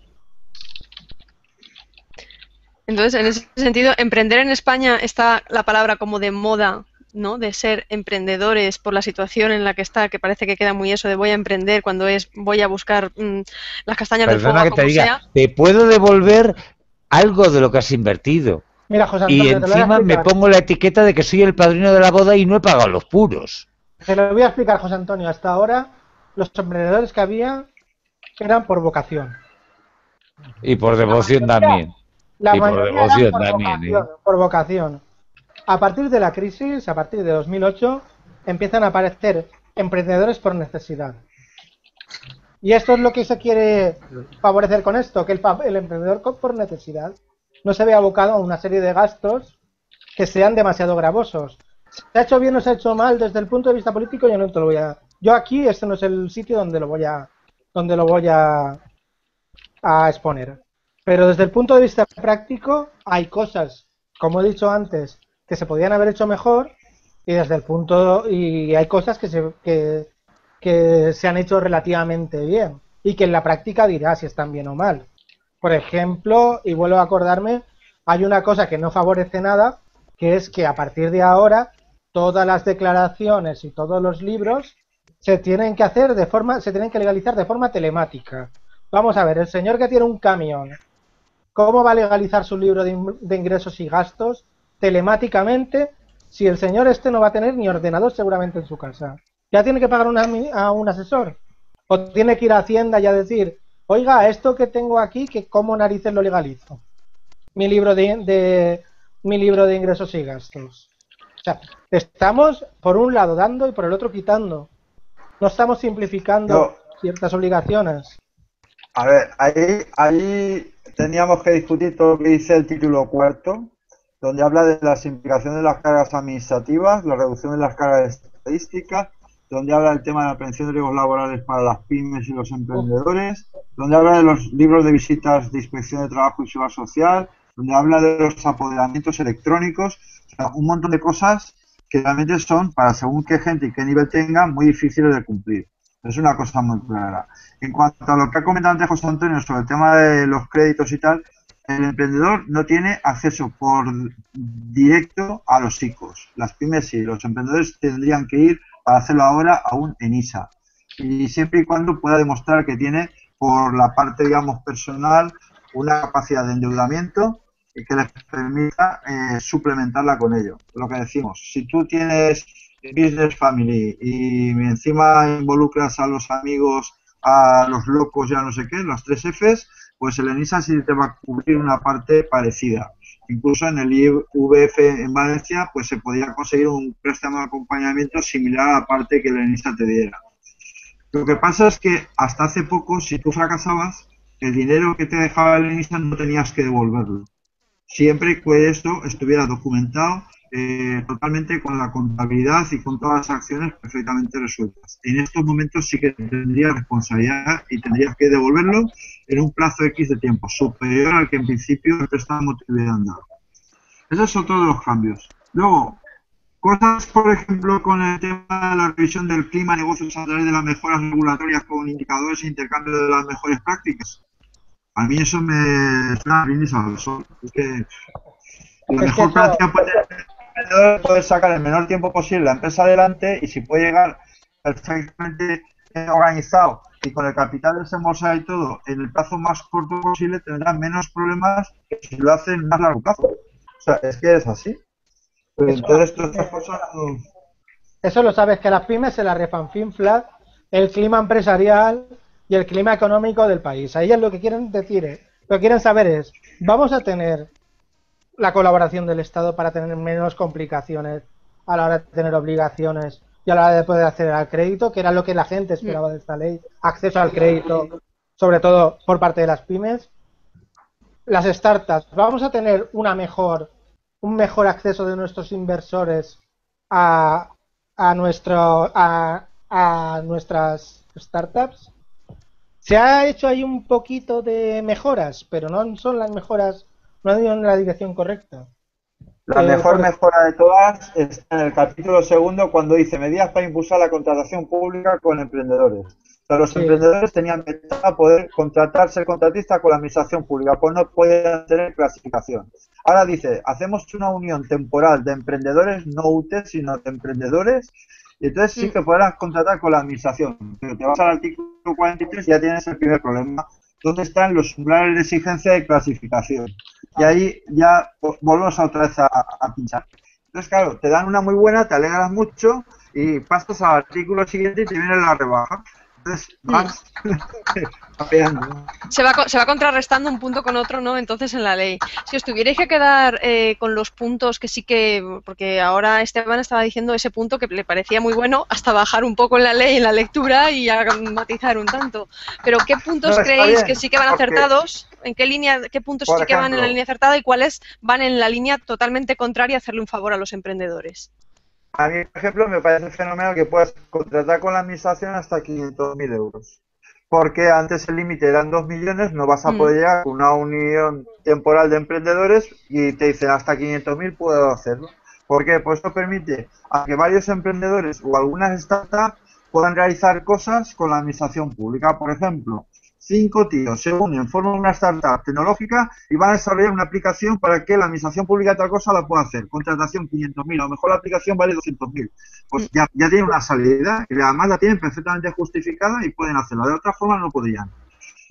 Entonces, en ese sentido, emprender en España está la palabra como de moda, ¿no? De ser emprendedores por la situación en la que está, que parece que queda muy eso de voy a emprender cuando es voy a buscar mm, las castañas del fuego Perdona que te diga, sea. te puedo devolver algo de lo que has invertido. Mira, José Y Antonio, a encima me pongo la etiqueta de que soy el padrino de la boda y no he pagado los puros. Te lo voy a explicar, José Antonio. Hasta ahora, los emprendedores que había eran por vocación. Y por devoción también. La Y por devoción también, vocación, por vocación. A partir de la crisis, a partir de 2008, empiezan a aparecer emprendedores por necesidad. Y esto es lo que se quiere favorecer con esto, que el, el emprendedor por necesidad no se vea abocado a una serie de gastos que sean demasiado gravosos. ¿Se ha hecho bien o se ha hecho mal desde el punto de vista político? Yo no te lo voy a... Yo aquí, este no es el sitio donde lo voy a, donde lo voy a, a exponer. Pero desde el punto de vista práctico, hay cosas, como he dicho antes, que se podían haber hecho mejor y desde el punto y hay cosas que se que, se han hecho relativamente bien y que en la práctica dirá si están bien o mal. Por ejemplo, y vuelvo a acordarme, hay una cosa que no favorece nada, que es que a partir de ahora todas las declaraciones y todos los libros se tienen que hacer de forma, se tienen que legalizar de forma telemática. Vamos a ver, el señor que tiene un camión, ¿cómo va a legalizar su libro de, in- de ingresos y gastos telemáticamente si el señor este no va a tener ni ordenador seguramente en su casa? ¿Ya tiene que pagar una a un asesor? ¿O tiene que ir a Hacienda y a decir, oiga, esto que tengo aquí, que cómo narices lo legalizo? Mi libro de, de- mi libro de ingresos y gastos. O sea, estamos por un lado dando y por el otro quitando. No estamos simplificando No. ciertas obligaciones. A ver, ahí, ahí teníamos que discutir todo lo que dice el título cuarto, donde habla de la simplificación de las cargas administrativas, la reducción de las cargas estadísticas, donde habla del tema de la prevención de riesgos laborales para las pymes y los emprendedores, donde habla de los libros de visitas de inspección de trabajo y seguridad social, donde habla de los apoderamientos electrónicos, o sea, un montón de cosas que realmente son, para según qué gente y qué nivel tenga, muy difíciles de cumplir. Es una cosa muy clara. En cuanto a lo que ha comentado antes José Antonio sobre el tema de los créditos y tal, el emprendedor no tiene acceso por directo a los ICOs. Las pymes sí, los emprendedores tendrían que ir para hacerlo ahora a un ENISA. y siempre y cuando pueda demostrar que tiene por la parte, digamos, personal una capacidad de endeudamiento y que les permita eh, suplementarla con ello. Lo que decimos, si tú tienes business family y encima involucras a los amigos, a los locos, ya no sé qué, los tres Fs, pues el ENISA sí te va a cubrir una parte parecida. Incluso en el IVF en Valencia, pues se podía conseguir un préstamo de acompañamiento similar a la parte que el ENISA te diera. Lo que pasa es que hasta hace poco, si tú fracasabas, el dinero que te dejaba el ENISA no tenías que devolverlo. Siempre que esto estuviera documentado eh, totalmente con la contabilidad y con todas las acciones perfectamente resueltas. En estos momentos sí que tendrías responsabilidad y tendrías que devolverlo en un plazo X de tiempo, superior al que en principio el préstamo te hubieran dado. Esos son todos los cambios. Luego, Cosas, por ejemplo, con el tema de la revisión del clima, negocios a través de las mejoras regulatorias con indicadores e intercambio de las mejores prácticas. A mí eso me suena brindis al sol. Es que la mejor práctica puede, poder sacar el menor tiempo posible la empresa adelante y si puede llegar perfectamente organizado y con el capital desembolsado y todo en el plazo más corto posible tendrá menos problemas que si lo hace en más largo plazo. O sea, es que es así. Pues eso, lo sabes, que las pymes se las refanfinfla el clima empresarial y el clima económico del país. A ellas lo que quieren decir es, lo que quieren saber es, vamos a tener la colaboración del Estado para tener menos complicaciones a la hora de tener obligaciones y a la hora de poder acceder al crédito, que era lo que la gente esperaba de esta ley, acceso al crédito, sobre todo por parte de las pymes. Las startups, vamos a tener una mejor un mejor acceso de nuestros inversores a, a, nuestro, a, a nuestras startups. Se ha hecho ahí un poquito de mejoras, pero no son las mejoras, no en la dirección correcta. La eh, mejor mejora de todas está en el capítulo segundo cuando dice medidas para impulsar la contratación pública con emprendedores. los emprendedores tenían a poder contratar, ser contratistas con la administración pública, pues no podían tener clasificación. Ahora dice, hacemos una unión temporal de emprendedores, no UTE, sino de emprendedores, y entonces sí que podrás contratar con la administración. Pero te vas al artículo 43 y ya tienes el primer problema. ¿Dónde están los umbrales de exigencia de clasificación? Y ahí ya volvemos otra vez a, a pinchar. Entonces, claro, te dan una muy buena, te alegras mucho y pasas al artículo siguiente y te viene la rebaja. *laughs* Mm. se, va, se va contrarrestando un punto con otro, ¿no? Entonces en la ley. Si os tuvierais que quedar eh, con los puntos que sí que, porque ahora Esteban estaba diciendo ese punto que le parecía muy bueno, hasta bajar un poco en la ley, en la lectura y a matizar un tanto. Pero ¿qué puntos creéis que sí que van acertados? ¿En qué línea, qué puntos sí que van en la línea acertada y cuáles van en la línea totalmente contraria a hacerle un favor a los emprendedores? A mí, por ejemplo, me parece fenomenal que puedas contratar con la administración hasta 500.000 euros. Porque antes el límite eran 2 millones, no vas a mm. poder llegar con una unión temporal de emprendedores y te dicen hasta 500.000 puedo hacerlo. ¿Por qué? Pues esto permite a que varios emprendedores o algunas startups puedan realizar cosas con la administración pública. Por ejemplo, cinco tíos se unen, forman una startup tecnológica y van a desarrollar una aplicación para que la administración pública tal cosa la pueda hacer. Contratación 500.000, a lo mejor la aplicación vale 200.000. Pues ya, ya tienen una salida y además la tienen perfectamente justificada y pueden hacerla. De otra forma no podrían.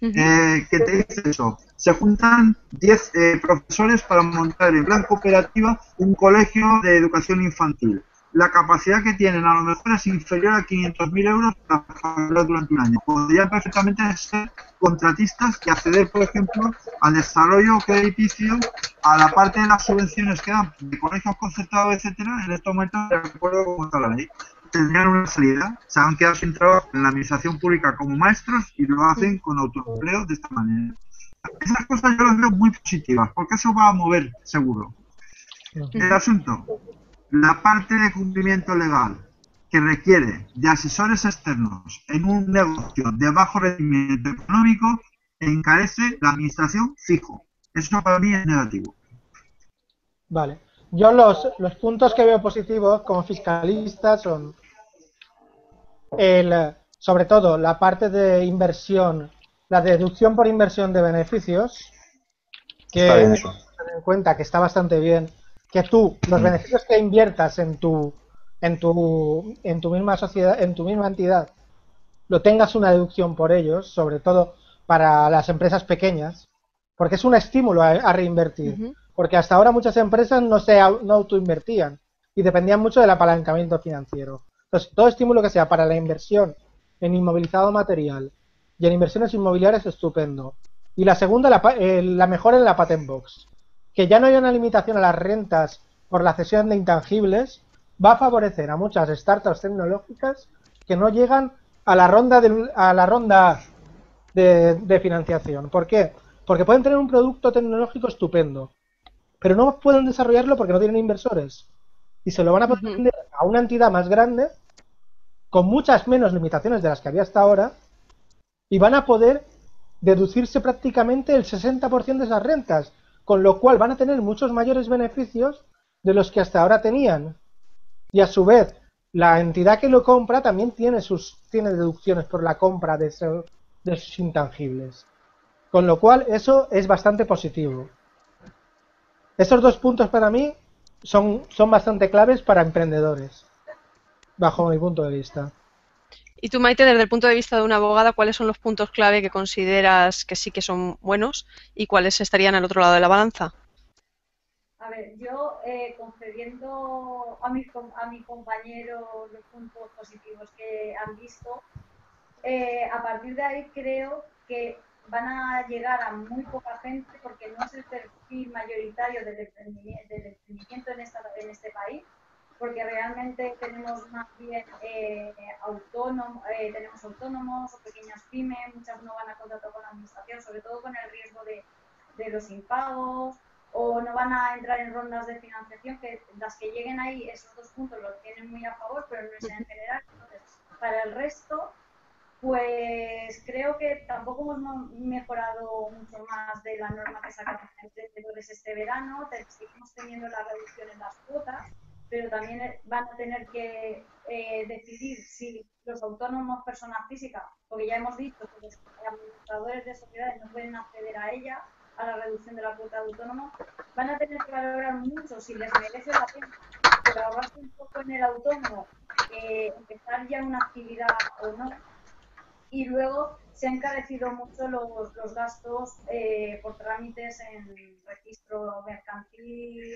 Eh, ¿Qué te dice eso? Se juntan 10 eh, profesores para montar en plan cooperativa un colegio de educación infantil la capacidad que tienen a lo mejor es inferior a 500.000 euros para trabajar durante un año. Podrían perfectamente ser contratistas que acceder, por ejemplo, al desarrollo crediticio, a la parte de las subvenciones que dan de colegios concertados, etcétera, en estos momentos de acuerdo con está la ley. Tendrían una salida, se han quedado sin trabajo en la administración pública como maestros y lo hacen con autoempleo de esta manera. Esas cosas yo las veo muy positivas, porque eso va a mover seguro. El asunto, la parte de cumplimiento legal que requiere de asesores externos en un negocio de bajo rendimiento económico encarece la administración fijo. Eso para mí es negativo. Vale. Yo los, los puntos que veo positivos como fiscalista son el, sobre todo la parte de inversión, la deducción por inversión de beneficios, que tener en cuenta que está bastante bien que tú, los mm. beneficios que inviertas en tu, en tu, en tu misma sociedad, en tu misma entidad, lo tengas una deducción por ellos, sobre todo para las empresas pequeñas, porque es un estímulo a, a reinvertir. Porque hasta ahora muchas empresas no se no autoinvertían y dependían mucho del apalancamiento financiero. Entonces, todo estímulo que sea para la inversión en inmovilizado material y en inversiones inmobiliarias es estupendo. Y la segunda, la, eh, la mejora en la patent box. Que ya no haya una limitación a las rentas por la cesión de intangibles va a favorecer a muchas startups tecnológicas que no llegan a la ronda de, a la ronda de, de financiación. ¿Por qué? Porque pueden tener un producto tecnológico estupendo, pero no pueden desarrollarlo porque no tienen inversores. Y se lo van a poder a una entidad más grande, con muchas menos limitaciones de las que había hasta ahora, y van a poder deducirse prácticamente el 60% de esas rentas, con lo cual van a tener muchos mayores beneficios de los que hasta ahora tenían. Y a su vez, la entidad que lo compra también tiene sus tiene deducciones por la compra de, sus intangibles. Con lo cual, eso es bastante positivo. Esos dos puntos para mí son, son bastante claves para emprendedores, bajo mi punto de vista. Y tú, Maite, desde el punto de vista de una abogada, ¿cuáles son los puntos clave que consideras que sí que son buenos y cuáles estarían al otro lado de la balanza? A ver, yo eh, concediendo a mi, a mi compañero los puntos positivos que han visto, eh, a partir de ahí creo que van a llegar a muy poca gente porque no es el perfil mayoritario del emprendimiento, del emprendimiento en, esta, en este país, porque realmente tenemos más bien eh, autónomo- eh, tenemos autónomos o pequeñas pymes, muchas no van a contratar con la administración, sobre todo con el riesgo de, de los impagos o no van a entrar en rondas de financiación, que las que lleguen ahí, esos dos puntos los tienen muy a favor, pero no es en general. Entonces, para el resto, pues creo que tampoco hemos mo- mejorado mucho más de la norma que sacamos emprendedores este verano. Seguimos teniendo la reducción en las cuotas, pero también van a tener que eh, decidir si los autónomos, personas físicas, porque ya hemos dicho que los administradores de sociedades no pueden acceder a ella, a la reducción de la cuota de autónomos, van a tener que valorar mucho si les merece la pena por ahorrarse un poco en el autónomo, eh, empezar ya una actividad o no. Y luego se han encarecido mucho los, los gastos eh, por trámites en registro mercantil,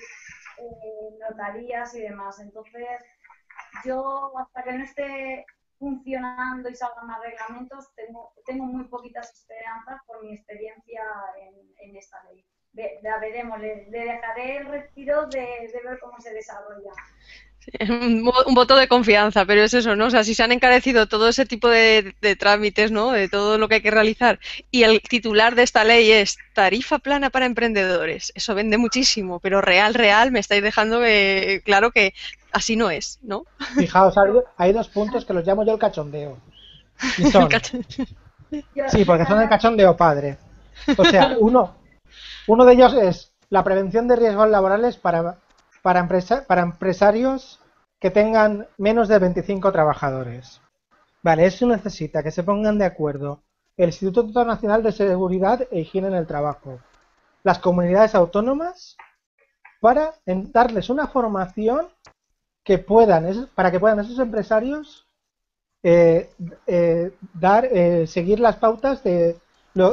eh, notarías y demás. Entonces, yo hasta que no esté funcionando y salgan más reglamentos, tengo, tengo muy poquitas esperanzas por mi experiencia en, en esta ley. La veremos, le, le dejaré el retiro de, de ver cómo se desarrolla. Un, vo- un voto de confianza, pero es eso, ¿no? O sea, si se han encarecido todo ese tipo de, de trámites, ¿no? De todo lo que hay que realizar, y el titular de esta ley es tarifa plana para emprendedores, eso vende muchísimo, pero real, real, me estáis dejando eh, claro que así no es, ¿no? Fijaos, hay, hay dos puntos que los llamo yo el cachondeo. *laughs* Y son, Yo- sí, porque son el cachondeo padre. O sea, uno, uno de ellos es la prevención de riesgos laborales para, para, empresa- para empresarios que tengan menos de 25 trabajadores. Vale, eso necesita que se pongan de acuerdo el Instituto Nacional de Seguridad e Higiene en el Trabajo, las comunidades autónomas, para darles una formación que puedan, para que puedan esos empresarios eh, eh, dar, eh, seguir las pautas de,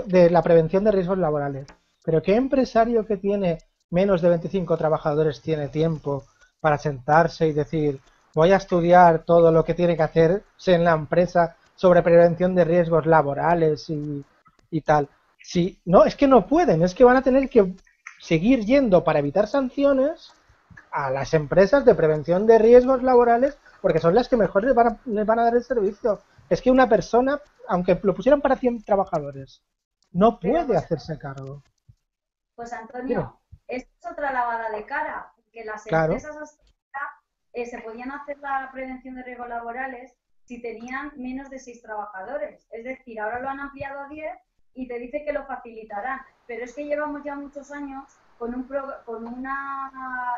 de la prevención de riesgos laborales. Pero ¿qué empresario que tiene menos de 25 trabajadores tiene tiempo para sentarse y decir, voy a estudiar todo lo que tiene que hacerse en la empresa sobre prevención de riesgos laborales y, y tal? Si, no, es que no pueden, es que van a tener que seguir yendo para evitar sanciones a las empresas de prevención de riesgos laborales porque son las que mejor les van a, les van a dar el servicio. Es que una persona, aunque lo pusieran para 100 trabajadores, no puede hacerse cargo. Pues Antonio, esto es otra lavada de cara, porque las Claro. empresas hasta ahora, eh, se podían hacer la prevención de riesgos laborales si tenían menos de seis trabajadores. Es decir, ahora lo han ampliado a 10 y te dice que lo facilitarán. Pero es que llevamos ya muchos años con, un pro- con una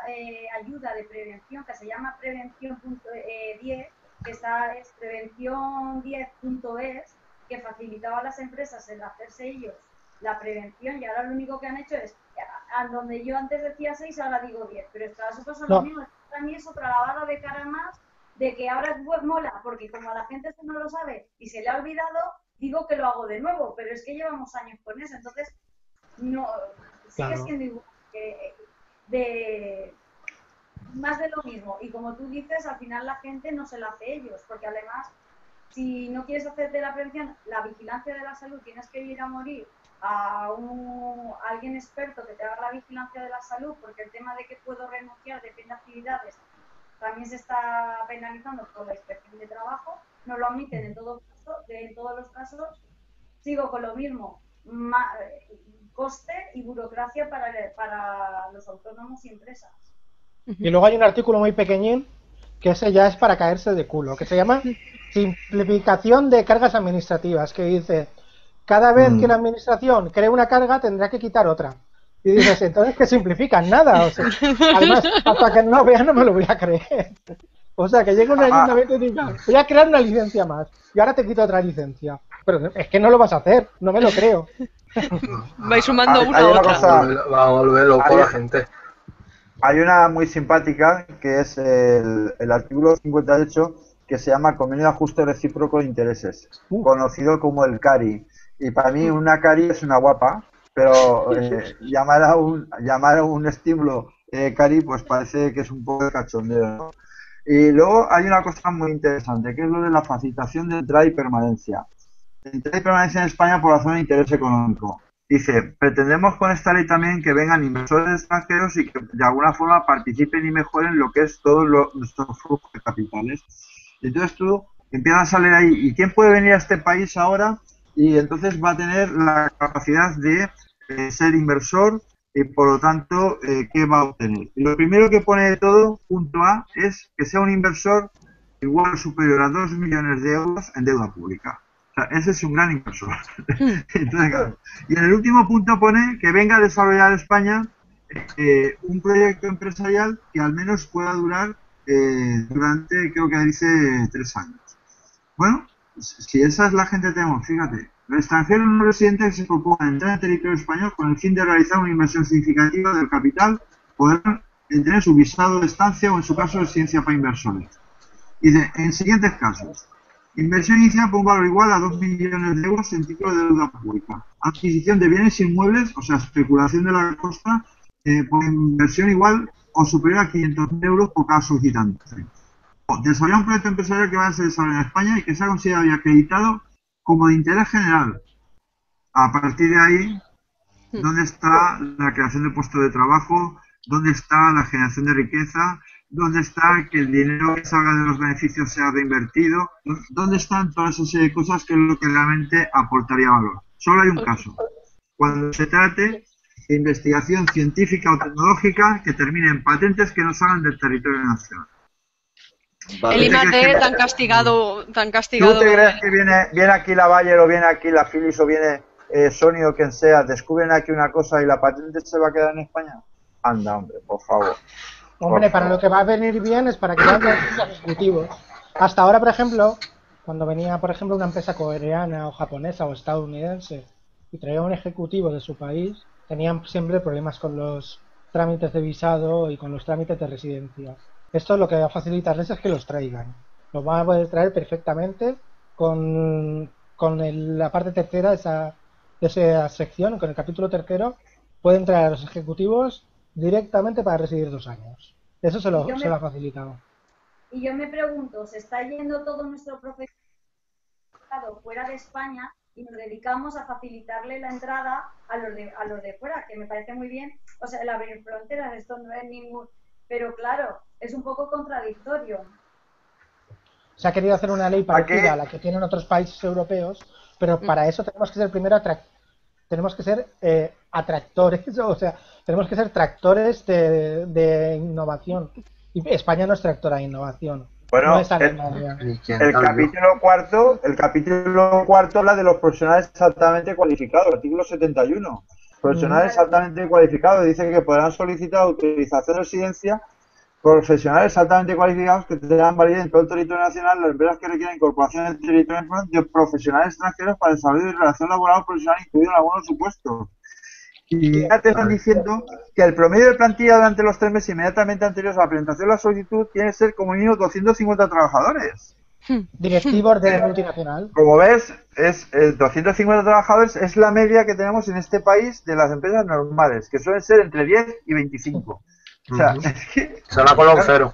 eh, ayuda de prevención que se llama Prevención punto- eh, 10, que está, es prevención10.es, que facilitaba a las empresas el hacerse ellos la prevención y ahora lo único que han hecho es, a, donde yo antes decía 6, ahora digo 10, pero esto a nosotros No. lo mismo, para mí es otra lavada de cara más de que ahora pues, mola, porque como a la gente esto no lo sabe y se le ha olvidado, digo que lo hago de nuevo, pero es que llevamos años con eso, entonces no sigue siendo igual que de más de lo mismo. Y como tú dices, al final la gente no se la hace ellos, porque además, si no quieres hacerte la prevención, la vigilancia de la salud, tienes que ir a morir a, un, a alguien experto que te haga la vigilancia de la salud, porque el tema de que puedo renunciar depende de actividades también se está penalizando por la inspección de trabajo, no lo admiten en, todo caso, en todos los casos, sigo con lo mismo, ma- coste y burocracia para, para los autónomos y empresas. Y luego hay un artículo muy pequeñín que ese ya es para caerse de culo, que se llama Simplificación de cargas administrativas, que dice, cada vez Mm. que la administración cree una carga tendrá que quitar otra. Y dices, entonces que simplifican nada. O sea, además, hasta que no vea no me lo voy a creer. O sea, que llegue un Ah. ayuntamiento y diga, voy a crear una licencia más y ahora te quito otra licencia. Pero es que no lo vas a hacer, no me lo creo. *laughs* Vais sumando Hay- una hay a una otra. cosa- Va a volver- loco a Hay- la gente. Hay una muy simpática que es el, el artículo 58 que se llama Convenio de Ajuste Recíproco de Intereses, Uh. conocido como el CARI. Y para mí una CARI es una guapa, pero *laughs* eh, llamar, a un, llamar a un estímulo eh, CARI pues parece que es un poco de cachondeo. ¿no? Y luego hay una cosa muy interesante, que es lo de la facilitación de entrada y permanencia. Entrada y permanencia en España por razón de interés económico. Dice, pretendemos con esta ley también que vengan inversores extranjeros y que de alguna forma participen y mejoren lo que es todo lo- nuestro flujo de capitales. Entonces tú empiezas a leer ahí, ¿y quién puede venir a este país ahora? Y entonces va a tener la capacidad de eh, ser inversor y por lo tanto, eh, ¿qué va a obtener? Y lo primero que pone de todo, punto A, es que sea un inversor igual o superior a 2 millones de euros en deuda pública. O sea, ese es un gran inversor. *laughs* Entonces, claro, y en el último punto pone que venga a desarrollar España eh, un proyecto empresarial que al menos pueda durar eh, durante, creo que dice, tres años. Bueno, si esa es la gente que tenemos, fíjate, los extranjeros no residentes se propongan entrar en territorio español con el fin de realizar una inversión significativa del capital, podrán tener su visado de estancia o en su caso residencia para inversores. Dice, en siguientes casos, Inversión inicial por un valor igual a 2 millones de euros en título de deuda pública. Adquisición de bienes inmuebles, o sea, especulación de la costa, eh, por inversión igual o superior a 500.000 euros por cada solicitante. Desarrollar un proyecto empresarial que vaya a ser desarrollado en España y que sea considerado y acreditado como de interés general. A partir de ahí, ¿dónde está la creación de puestos de trabajo? ¿Dónde está la generación de riqueza? ¿Dónde está que el dinero que salga de los beneficios sea reinvertido? ¿Dónde están todas esas serie de cosas que es lo que realmente aportaría valor? Solo hay un caso. Cuando se trate de investigación científica o tecnológica que termine en patentes que no salgan del territorio nacional. Vale. El ¿Tú te crees I+D que- tan castigado, tan ¿Tú castigado. te crees que viene, viene aquí la Bayer o viene aquí la Philips o viene eh, Sony o quien sea, descubren aquí una cosa y la patente se va a quedar en España? Anda, hombre, por favor. Hombre, Por para lo que va a venir bien es para que vayan los ejecutivos. Hasta ahora, por ejemplo, cuando venía, por ejemplo, una empresa coreana o japonesa o estadounidense y traía un ejecutivo de su país, tenían siempre problemas con los trámites de visado y con los trámites de residencia. Esto lo que va a facilitarles es que los traigan. Los van a poder traer perfectamente con, con el- la parte tercera de esa, de esa sección, con el capítulo tercero, pueden traer a los ejecutivos directamente para residir dos años. Eso se lo, me- se lo ha facilitado. Y yo me pregunto, ¿se está yendo todo nuestro profesorado fuera de España y nos dedicamos a facilitarle la entrada a los de, a los de fuera? Que me parece muy bien. O sea, el abrir fronteras, esto no es ningún... Pero claro, es un poco contradictorio. Se ha querido hacer una ley parecida a la que tienen otros países europeos, pero para eso tenemos que ser primero atrac- tenemos que ser eh, atractores, *laughs* o sea, tenemos que ser tractores de, de innovación. Y España no es tractora de innovación. Bueno, no es el- Alemania. ¿Y quién El capítulo cuarto, el capítulo cuarto habla de los profesionales altamente cualificados, artículo 71. Profesionales altamente cualificados dice que podrán solicitar autorización de residencia profesionales altamente cualificados que tengan validez en todo el territorio nacional las empresas que requieren incorporación en el territorio de profesionales extranjeros para desarrollo de relación laboral o profesional incluido en algunos supuestos. Y ya te están diciendo que el promedio de plantilla durante los tres meses inmediatamente anteriores a la presentación de la solicitud tiene que ser como mínimo 250 trabajadores. *laughs* Directivos de multinacional. Como ves, es eh, 250 trabajadores es la media que tenemos en este país de las empresas normales, que suelen ser entre 10 y 25. O sea, es que Se la cero.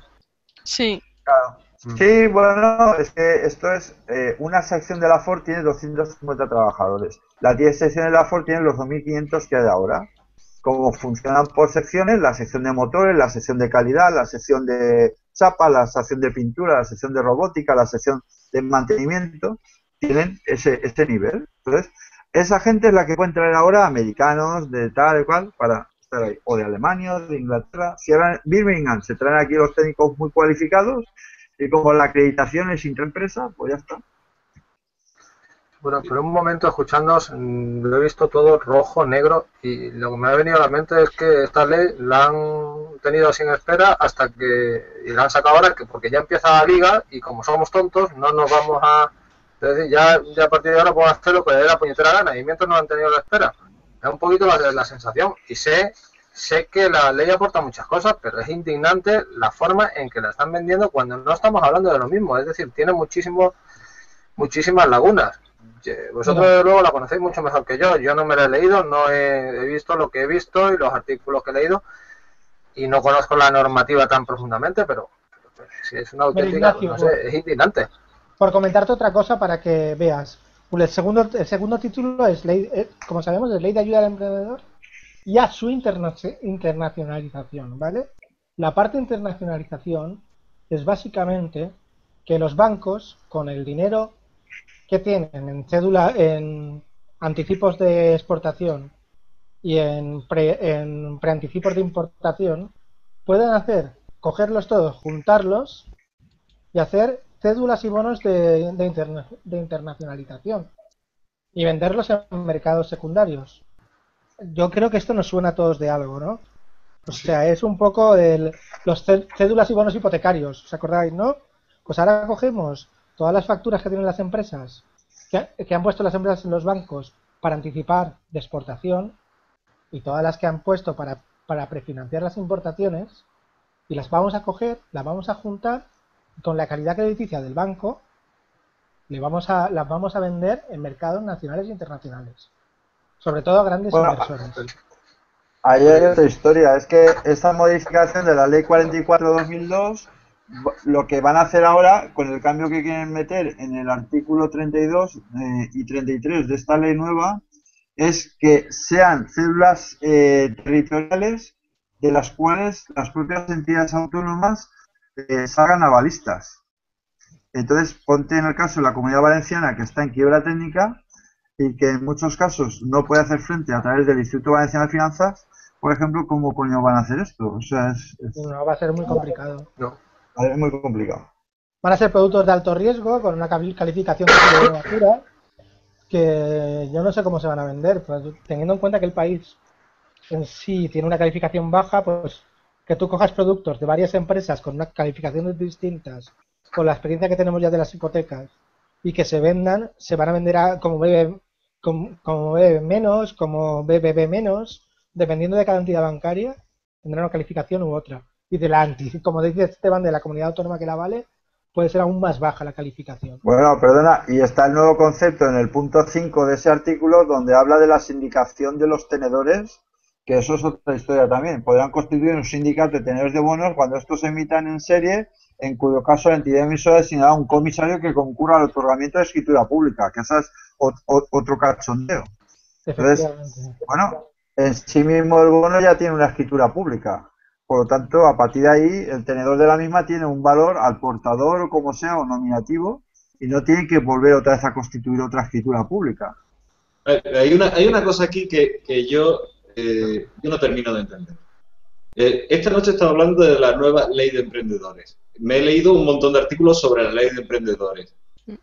Sí. Claro. Sí, bueno, es que esto es, eh, una sección de la Ford tiene 250 trabajadores. Las 10 secciones de la Ford tienen los 2.500 que hay ahora. Como funcionan por secciones, la sección de motores, la sección de calidad, la sección de chapa, la sección de pintura, la sección de robótica, la sección de mantenimiento, tienen ese, ese nivel. Entonces, esa gente es la que pueden traer ahora americanos de tal y cual para estar ahí. O de Alemania, de Inglaterra. Si ahora Birmingham se traen aquí los técnicos muy cualificados y como la acreditación es intraempresa, pues ya está. Bueno, por un momento escuchándoos, mm, lo he visto todo rojo, negro, y lo que me ha venido a la mente es que esta ley la han tenido sin espera hasta que, y la han sacado ahora, que porque ya empieza la liga, y como somos tontos, no nos vamos a, es decir, ya, ya a partir de ahora podemos hacer lo que le dé la puñetera gana, y mientras no han tenido la espera. Es un poquito la, la sensación, y sé, sé que la ley aporta muchas cosas, pero es indignante la forma en que la están vendiendo cuando no estamos hablando de lo mismo, es decir, tiene muchísimo, muchísimas lagunas. Vosotros desde luego la conocéis mucho mejor que yo. Yo no me la he leído, no he, he visto lo que he visto y los artículos que he leído y no conozco la normativa tan profundamente, pero, pero sí, es una auténtica, Ignacio, no sé, es indignante. Por comentarte otra cosa para que veas. El segundo, el segundo título es ley, eh, como sabemos, es Ley de Ayuda al Emprendedor y a su interna- internacionalización, ¿vale? La parte de internacionalización es básicamente que los bancos, con el dinero que tienen en cédula, en anticipos de exportación y en, pre, en preanticipos de importación, pueden hacer, cogerlos todos, juntarlos y hacer cédulas y bonos de, de, interna- de internacionalización y venderlos en mercados secundarios. Yo creo que esto nos suena a todos de algo, ¿no? O sea, es un poco el, los cé- cédulas y bonos hipotecarios, ¿os acordáis, no? Pues ahora cogemos todas las facturas que tienen las empresas, que, que han puesto las empresas en los bancos para anticipar de exportación y todas las que han puesto para, para prefinanciar las importaciones y las vamos a coger, las vamos a juntar con la calidad crediticia del banco, le vamos a, las vamos a vender en mercados nacionales e internacionales. Sobre todo a grandes Bueno, inversores. Ahí hay otra historia, es que esta modificación de la ley 44-2002, lo que van a hacer ahora, con el cambio que quieren meter en el artículo 32 eh, y 33 de esta ley nueva, es que sean células eh, territoriales de las cuales las propias entidades autónomas eh, salgan avalistas. Entonces, ponte en el caso de la comunidad valenciana que está en quiebra técnica y que en muchos casos no puede hacer frente a través del Instituto Valenciano de Finanzas, por ejemplo, ¿cómo coño van a hacer esto? O sea, es, es- No, va a ser muy complicado. No. Es muy complicado. Van a ser productos de alto riesgo, con una cali- calificación de *coughs* basura, que yo no sé cómo se van a vender, pero teniendo en cuenta que el país en sí tiene una calificación baja, pues que tú cojas productos de varias empresas con unas calificaciones distintas, con la experiencia que tenemos ya de las hipotecas, y que se vendan, se van a vender a, como BB, como, como BB menos, como BBB menos, dependiendo de cada entidad bancaria, tendrá una calificación u otra. Y de la anti, como dice Esteban, de la comunidad autónoma que la vale, puede ser aún más baja la calificación. Bueno, perdona, y está el nuevo concepto en el punto 5 de ese artículo donde habla de la sindicación de los tenedores, que eso es otra historia también. Podrán constituir un sindicato de tenedores de bonos cuando estos se emitan en serie, en cuyo caso la entidad emisora designará un comisario que concurra al otorgamiento de escritura pública, que esa es ot- ot- otro cachondeo. Entonces, bueno, en sí mismo el bono ya tiene una escritura pública. Por lo tanto, a partir de ahí, el tenedor de la misma tiene un valor al portador o como sea, o nominativo, y no tiene que volver otra vez a constituir otra escritura pública. Hay una, hay una cosa aquí que, yo, eh, yo no termino de entender. Eh, esta noche estamos hablando de la nueva ley de emprendedores. Me he leído un montón de artículos sobre la ley de emprendedores.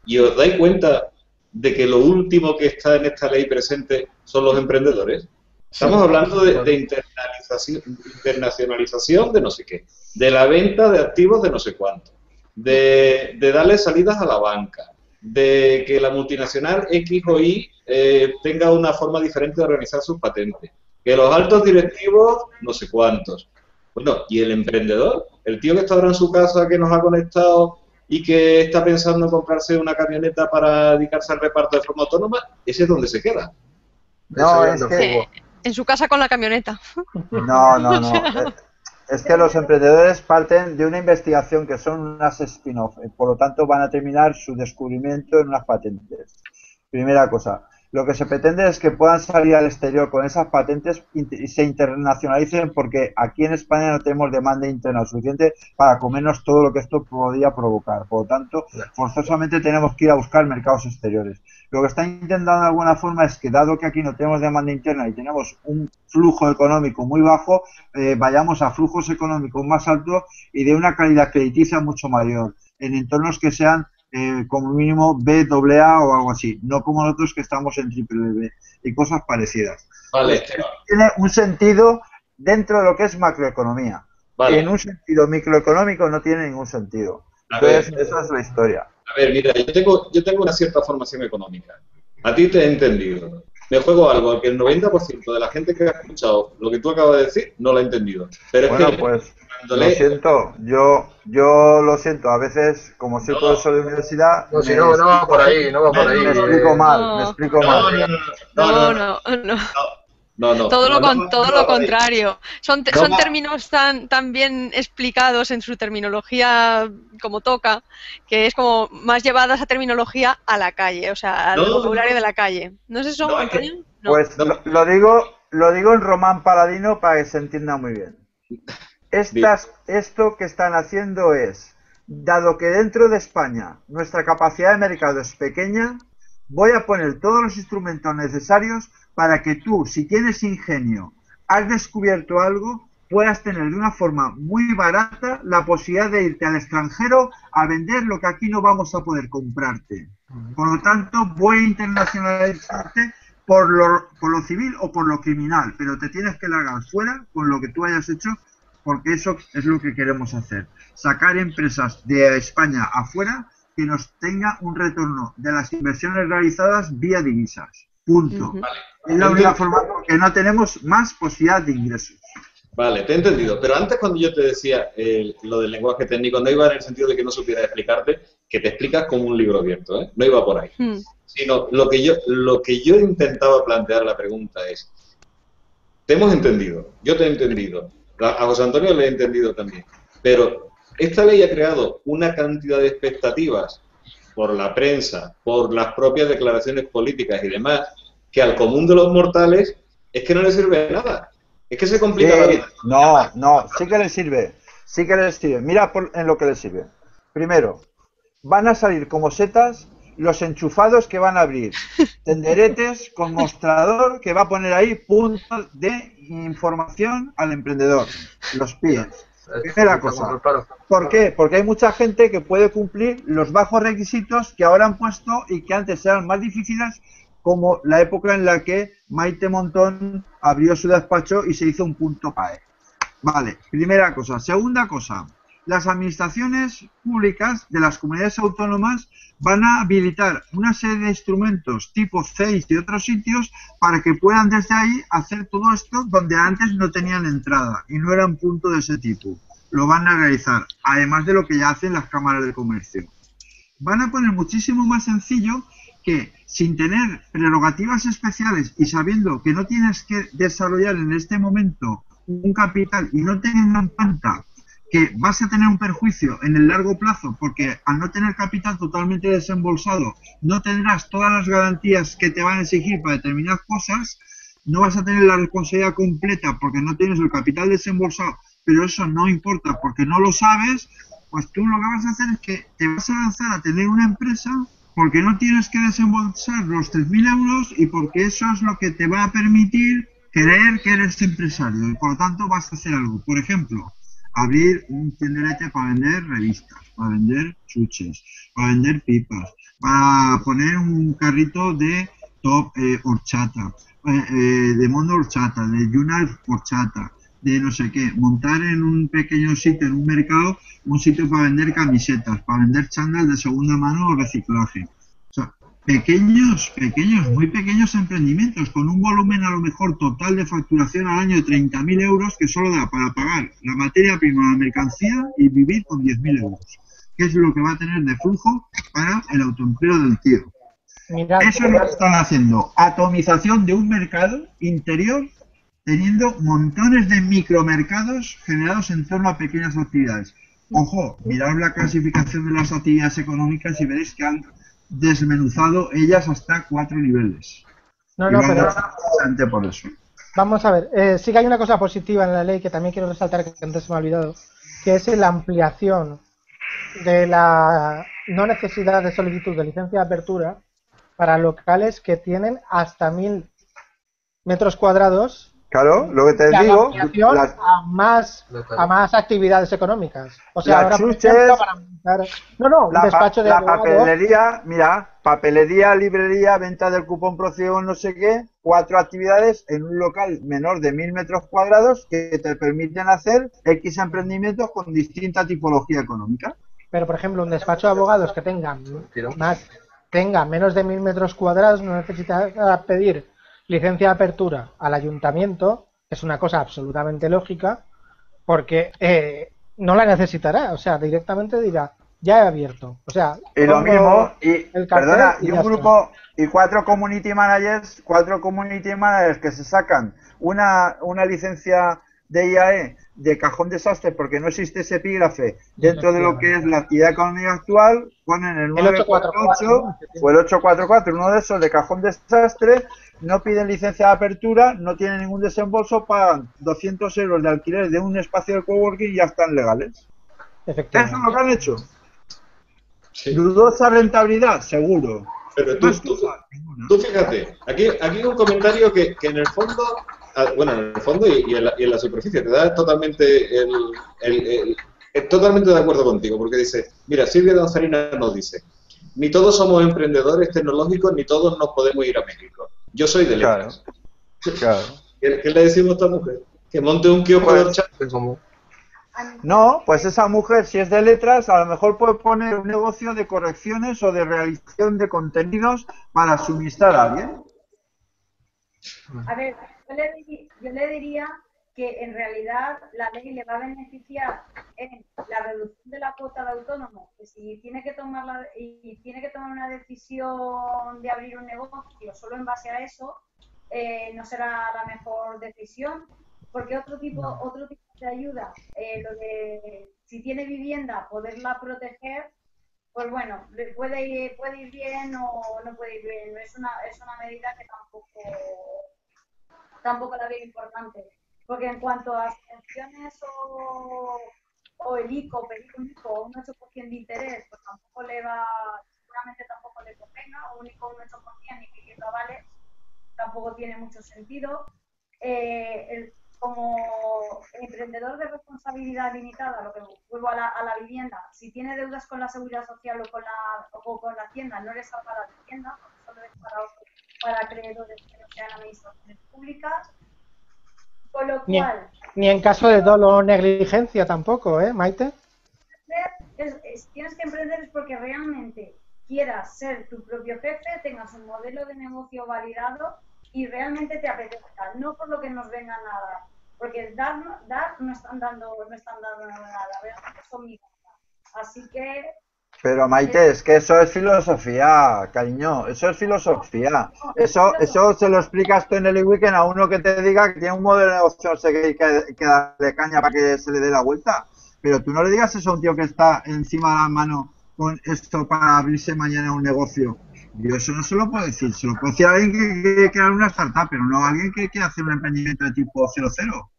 ¿Y os dais cuenta de que lo último que está en esta ley presente son los emprendedores? Estamos hablando de, de internalización, internacionalización de no sé qué, de la venta de activos de no sé cuánto, de, de darle salidas a la banca, de que la multinacional X o Y eh, tenga una forma diferente de organizar sus patentes. Que los altos directivos, no sé cuántos. Bueno, ¿y el emprendedor? El tío que está ahora en su casa, que nos ha conectado y que está pensando en comprarse una camioneta para dedicarse al reparto de forma autónoma, ese es donde se queda. No, es no que. En su casa con la camioneta. no, no, no. *laughs* Eh, Es que los emprendedores parten de una investigación que son unas spin-off, eh, por lo tanto van a terminar su descubrimiento en unas patentes. Primera cosa. Lo que se pretende es que puedan salir al exterior con esas patentes y se internacionalicen porque aquí en España no tenemos demanda interna suficiente para comernos todo lo que esto podría provocar. Por lo tanto, forzosamente tenemos que ir a buscar mercados exteriores. Lo que está intentando de alguna forma es que, dado que aquí no tenemos demanda interna y tenemos un flujo económico muy bajo, eh, vayamos a flujos económicos más altos y de una calidad crediticia mucho mayor, en entornos que sean eh, como mínimo B, AA o algo así, no como nosotros que estamos en triple B y cosas parecidas. Vale, Tiene un sentido dentro de lo que es macroeconomía. vale. En un sentido microeconómico no tiene ningún sentido. Entonces, esa es la historia. A ver, mira, yo tengo, yo tengo una cierta formación económica. A ti te he entendido. Me juego algo al que el 90% de la gente que ha escuchado lo que tú acabas de decir no lo ha entendido. Pero es Bueno, que pues lo le- siento, yo, yo lo siento, a veces, como soy No. profesor de universidad, No, si no, no va por ahí, no va por ahí. me explico mal, me No. explico No, mal. no, no, no, No, no, Todo lo, con- no, todo lo contrario. Son, son términos tan, tan bien explicados en su terminología como toca, que es como más llevadas a terminología a la calle, o sea, al vocabulario no. de la calle. ¿No es eso, No, es que- Antonio? No. Pues No. lo, lo digo, lo digo en román paladino para que se entienda muy bien. Estas, esto que están haciendo es, dado que dentro de España nuestra capacidad de mercado es pequeña, voy a poner todos los instrumentos necesarios para que tú, si tienes ingenio, has descubierto algo, puedas tener de una forma muy barata la posibilidad de irte al extranjero a vender lo que aquí no vamos a poder comprarte. Por lo tanto, voy a internacionalizarte por lo, por lo civil o por lo criminal, pero te tienes que largar fuera con lo que tú hayas hecho, porque eso es lo que queremos hacer. Sacar empresas de España afuera que nos tenga un retorno de las inversiones realizadas vía divisas. Punto. Ujú. Es la única forma porque no tenemos más posibilidad de ingresos. Vale, te he entendido. Pero antes cuando yo te decía eh, lo del lenguaje técnico, no iba en el sentido de que no supiera explicarte, que te explicas como un libro abierto, ¿eh? No iba por ahí. Hmm. Sino lo que yo, lo que yo intentaba plantear la pregunta es, te hemos entendido, yo te he entendido, a José Antonio le he entendido también, pero esta ley ha creado una cantidad de expectativas por la prensa, por las propias declaraciones políticas y demás, que al común de los mortales es que no le sirve de nada. Es que se complica la vida. no, no, sí que le sirve. Sí que le sirve. Mira por- en lo que le sirve. Primero, van a salir como setas los enchufados que van a abrir *laughs* tenderetes con mostrador que va a poner ahí puntos de información al emprendedor. Los pies. Primera cosa. ¿Por qué? Porque hay mucha gente que puede cumplir los bajos requisitos que ahora han puesto y que antes eran más difíciles, como la época en la que Maite Montón abrió su despacho y se hizo un punto PAE. Vale, primera cosa. Segunda cosa, las administraciones públicas de las comunidades autónomas van a habilitar una serie de instrumentos tipo CEIS y otros sitios para que puedan desde ahí hacer todo esto donde antes no tenían entrada y no eran punto de ese tipo. Lo van a realizar, además de lo que ya hacen las cámaras de comercio. Van a poner muchísimo más sencillo que sin tener prerrogativas especiales y sabiendo que no tienes que desarrollar en este momento un capital y no teniendo en cuenta que vas a tener un perjuicio en el largo plazo porque al no tener capital totalmente desembolsado no tendrás todas las garantías que te van a exigir para determinadas cosas, no vas a tener la responsabilidad completa porque no tienes el capital desembolsado, pero eso no importa porque no lo sabes, pues tú lo que vas a hacer es que te vas a lanzar a tener una empresa porque no tienes que desembolsar los 3.000 euros y porque eso es lo que te va a permitir creer que eres empresario y por lo tanto vas a hacer algo. Por ejemplo, abrir un tenderete para vender revistas, para vender chuches, para vender pipas, para poner un carrito de top eh, horchata, eh, eh, de mono horchata, de yuna horchata, de no sé qué, montar en un pequeño sitio, en un mercado, un sitio para vender camisetas, para vender chándal de segunda mano o reciclaje. O sea, pequeños, pequeños, muy pequeños emprendimientos, con un volumen a lo mejor total de facturación al año de 30.000 euros que solo da para pagar la materia prima, la mercancía y vivir con 10.000 euros, que es lo que va a tener de flujo para el autoempleo del tío. Mirad, Eso es lo que están haciendo, atomización de un mercado interior teniendo montones de micromercados generados en torno a pequeñas actividades. Ojo, mirad la clasificación de las actividades económicas y veréis que han desmenuzado ellas hasta cuatro niveles. no, no, pero precisamente por eso. Vamos a ver, eh, sí que hay una cosa positiva en la ley que también quiero resaltar que antes se me ha olvidado, que es la ampliación de la no necesidad de solicitud de licencia de apertura para locales que tienen hasta mil metros cuadrados Claro, lo que te la digo, las- a más a más actividades económicas. O sea, Las ahora chuches, ejemplo, para montar- no, no, un la, despacho de la abogado, papelería, mira, papelería, librería, venta del cupón procio, no sé qué, cuatro actividades en un local menor de mil metros cuadrados que te permiten hacer X emprendimientos con distinta tipología económica. pero por ejemplo, un despacho de abogados que tenga Tiro. más tenga menos de mil metros cuadrados no necesita pedir licencia de apertura al ayuntamiento, es una cosa absolutamente lógica, porque eh, no la necesitará, o sea, directamente dirá, ya he abierto. O sea, Y lo mismo, y perdona, y un está. grupo, y cuatro community managers, cuatro community managers que se sacan una, una licencia de IAE de cajón desastre porque no existe ese epígrafe dentro de lo que es la actividad económica actual, ponen el El 948 844, o el 844, uno de esos de cajón desastre, no piden licencia de apertura, no tienen ningún desembolso, pagan 200 euros de alquiler de un espacio de coworking y ya están legales. Eso es lo que han hecho. Sí. Dudosa rentabilidad, seguro. Pero tú, tú, fíjate, aquí, aquí hay un comentario que, que en el fondo, bueno, en el fondo y, y en, la, y en la superficie, te da totalmente el, el- el- eh, totalmente de acuerdo contigo, porque dice, mira, Silvia Gonzalina nos dice, ni todos somos emprendedores tecnológicos, ni todos nos podemos ir a México. Yo soy de Claro. letras. Claro. *laughs* ¿Qué, qué le decimos a esta mujer? Que monte un kiosco Pues- de horchata. No, pues esa mujer, si es de letras, a lo mejor puede poner un negocio de correcciones o de realización de contenidos para suministrar a alguien. A ver, yo le, di- yo le diría que en realidad la ley le va a beneficiar en la reducción de la cuota de autónomo, que si tiene que tomar la- y tiene que tomar una decisión de abrir un negocio solo en base a eso, eh, no será la mejor decisión, porque otro tipo, otro tipo de ayuda, eh, lo de si tiene vivienda, poderla proteger, pues bueno, puede ir, puede ir bien o no puede ir bien. Es una, es una medida que tampoco, tampoco la veo importante. Porque en cuanto a pensiones o, o el ICO, un ICO un 8% de interés, pues tampoco le va, seguramente tampoco le convenga, un ICO un 8% y pidiendo avales, tampoco tiene mucho sentido. Eh, el- como emprendedor de responsabilidad limitada, lo que vuelvo a la, a la vivienda, si tiene deudas con la seguridad social o con la, o con la hacienda, no le salva la vivienda, porque solo es para, otros- para acreedores que no sean administraciones públicas. Con lo Bien. cual, Ni en caso de dolo o negligencia tampoco, ¿eh, Maite? es- es- tienes que emprender es porque realmente quieras ser tu propio jefe, tengas un modelo de negocio validado y realmente te apetezca, no por lo que nos venga nada, porque dar, no- dar no están dando, no están dando nada, realmente son migajas. Así que Pero Maite, es que eso es filosofía, cariño, eso es filosofía. Eso, eso se lo explicas tú en el weekend a uno que te diga que tiene un modelo de negocio, y que, que darle caña para que se le dé la vuelta. Pero tú no le digas eso a un tío que está encima de la mano con esto para abrirse mañana un negocio. Yo eso no se lo puedo decir, se lo puedo decir a alguien que quiere crear una startup, pero no a alguien que quiere hacer un emprendimiento de tipo 00.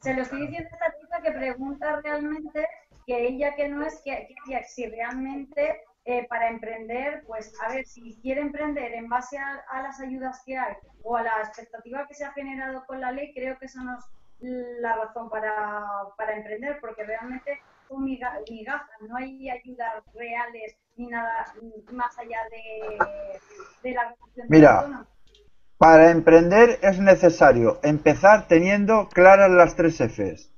se lo estoy diciendo a esta chica que pregunta realmente que ella que no es que, si realmente eh, para emprender, pues a ver, si quiere emprender en base a, a las ayudas que hay o a la expectativa que se ha generado con la ley, creo que eso no es la razón para, para emprender, porque realmente son miga- migajas, no hay ayudas reales ni nada más allá de, de la de Mira. Para emprender es necesario empezar teniendo claras las tres Fs.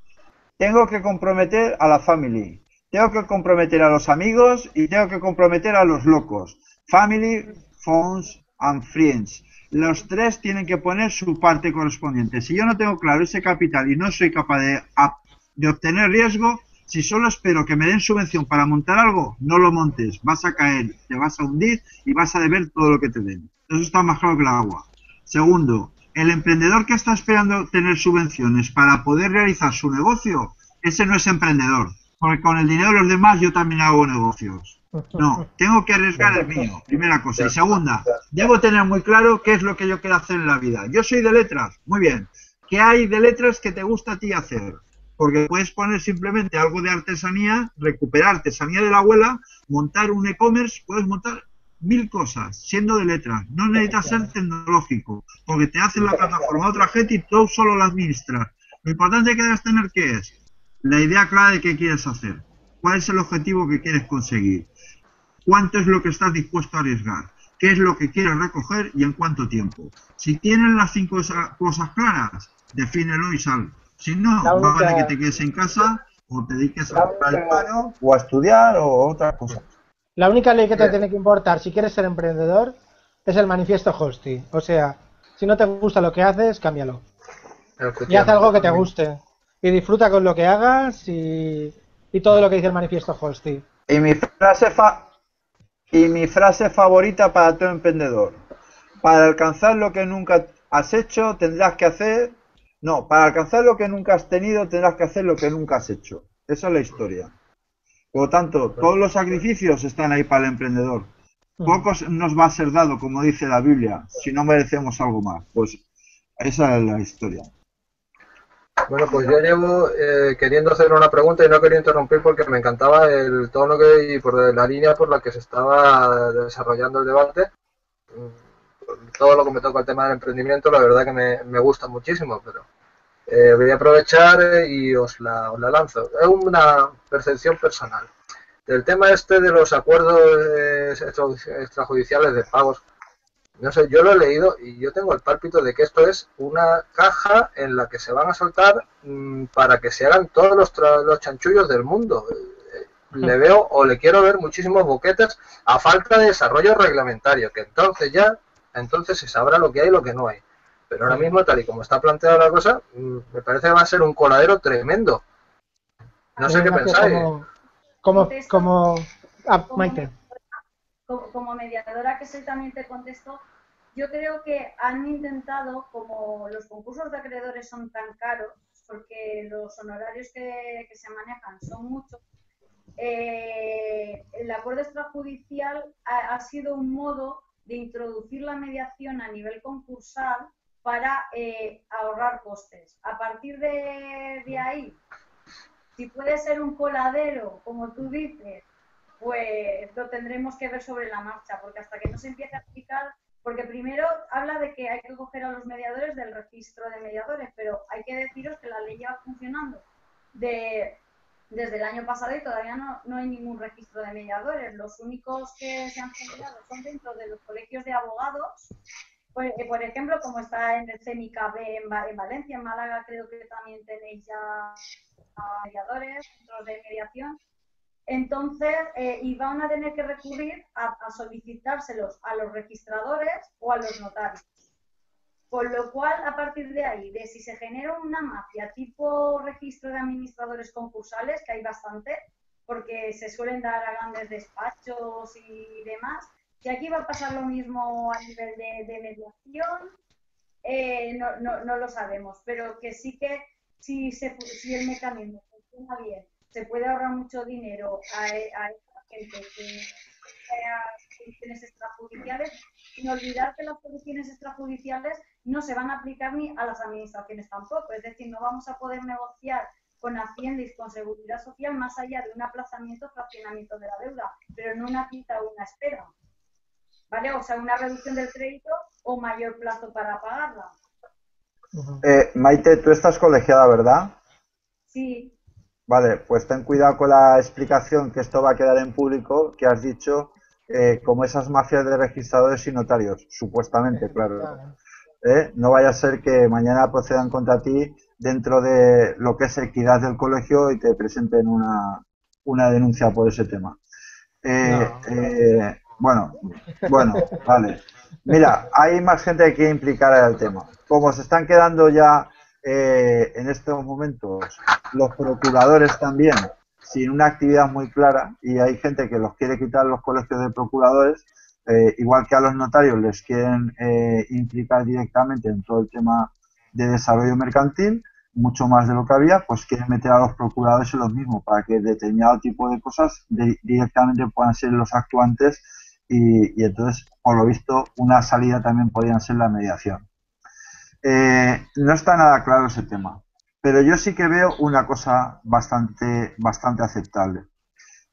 Tengo que comprometer a la family, tengo que comprometer a los amigos y tengo que comprometer a los locos. Family, Phones and Friends. Los tres tienen que poner su parte correspondiente. Si yo no tengo claro ese capital y no soy capaz de, obtener riesgo, si solo espero que me den subvención para montar algo, no lo montes. Vas a caer, te vas a hundir y vas a deber todo lo que te den. Eso está más claro que el agua. Segundo, el emprendedor que está esperando tener subvenciones para poder realizar su negocio, ese no es emprendedor. Porque con el dinero de los demás yo también hago negocios. No, tengo que arriesgar el mío, primera cosa. Y segunda, debo tener muy claro qué es lo que yo quiero hacer en la vida. Yo soy de letras, muy bien. ¿Qué hay de letras que te gusta a ti hacer? Porque puedes poner simplemente algo de artesanía, recuperar artesanía de la abuela, montar un e-commerce, puedes montar mil cosas, siendo de letras. No necesitas ser tecnológico, porque te hacen la plataforma otra gente y tú solo la administras. Lo importante que debes tener que es la idea clara de qué quieres hacer, cuál es el objetivo que quieres conseguir, cuánto es lo que estás dispuesto a arriesgar, qué es lo que quieres recoger y en cuánto tiempo. Si tienes las cinco cosas claras, defínelo y sal. Si no, va única- que te quedes en casa o te dediques a comprar el pano o a estudiar o otra cosa. La única ley que te tiene que importar si quieres ser emprendedor es el manifiesto Hosty. O sea, si no te gusta lo que haces, cámbialo. Y haz algo que te guste. Y disfruta con lo que hagas y, y todo lo que dice el manifiesto Hosty. Y mi frase fa- y mi frase favorita para todo emprendedor. Para alcanzar lo que nunca has hecho, tendrás que hacer. No, para alcanzar lo que nunca has tenido, tendrás que hacer lo que nunca has hecho. Esa es la historia. Por lo tanto, todos los sacrificios están ahí para el emprendedor. Pocos nos va a ser dado, como dice la Biblia, si no merecemos algo más. Pues esa es la historia. Bueno, pues yo llevo eh, queriendo hacer una pregunta y no quería interrumpir porque me encantaba el tono que y por la línea por la que se estaba desarrollando el debate. Mm, Todo lo que me toca el tema del emprendimiento, la verdad que me, me gusta muchísimo, pero eh, voy a aprovechar eh, y os la, os la lanzo. Es una percepción personal. Del tema este de los acuerdos eh, extra- extrajudiciales de pagos, no sé, yo lo he leído y yo tengo el pálpito de que esto es una caja en la que se van a soltar mm, para que se hagan todos los, tra- los chanchullos del mundo. Eh, Le *laughs* veo o le quiero ver muchísimos boquetes a falta de desarrollo reglamentario, que entonces ya, entonces se sabrá lo que hay y lo que no hay. Pero ahora mismo, tal y como está planteada la cosa, mm, me parece que va a ser un coladero tremendo. No sé qué pensáis. Como, como, como... Ah, Maite. como, como mediadora que soy también te contesto, yo creo que han intentado, como los concursos de acreedores son tan caros, porque los honorarios que, que se manejan son muchos, eh, el acuerdo extrajudicial ha, ha sido un modo de introducir la mediación a nivel concursal para eh, ahorrar costes. A partir de, de ahí, si puede ser un coladero, como tú dices, pues lo tendremos que ver sobre la marcha, porque hasta que no se empiece a aplicar, porque primero habla de que hay que coger a los mediadores del registro de mediadores, pero hay que deciros que la ley lleva funcionando de, desde el año pasado y todavía no, no hay ningún registro de mediadores. Los únicos que se han generado son dentro de los colegios de abogados, pues, eh, por ejemplo, como está en el CEMICAB en, en Valencia, en Málaga creo que también tenéis ya mediadores, centros de mediación. Entonces, eh, y van a tener que recurrir a, a solicitárselos a los registradores o a los notarios. Con lo cual, a partir de ahí, de si se genera una mafia tipo registro de administradores concursales, que hay bastante, porque se suelen dar a grandes despachos y demás, y aquí va a pasar lo mismo a nivel de, mediación, eh, no, lo sabemos, pero que sí que si, se, si el mecanismo funciona bien, se puede ahorrar mucho dinero a, a esta gente que soluciones extrajudiciales, sin olvidar que las soluciones extrajudiciales no se van a aplicar ni a las administraciones tampoco, es decir, no vamos a poder negociar con Hacienda y con Seguridad Social más allá de un aplazamiento o fraccionamiento de la deuda, pero no una quita o una espera. ¿Vale? O sea, una reducción del crédito o mayor plazo para pagarla. Eh, Maite, tú estás colegiada, ¿verdad? Sí, Vale, pues ten cuidado con la explicación que esto va a quedar en público, que has dicho eh, como esas mafias de registradores y notarios, supuestamente, claro. ¿Eh? No vaya a ser que mañana procedan contra ti dentro de lo que es equidad del colegio y te presenten una, una denuncia por ese tema. Eh, eh, Bueno, bueno, vale. Mira, hay más gente que quiere implicar en el tema. Como se están quedando ya eh, en estos momentos los procuradores también sin una actividad muy clara y hay gente que los quiere quitar los colegios de procuradores, eh, igual que a los notarios les quieren eh, implicar directamente en todo el tema de desarrollo mercantil, mucho más de lo que había, pues quieren meter a los procuradores en lo mismo, para que determinado tipo de cosas directamente puedan ser los actuantes y, y entonces, por lo visto, una salida también podrían ser la mediación. Eh, no está nada claro ese tema, pero yo sí que veo una cosa bastante, bastante aceptable.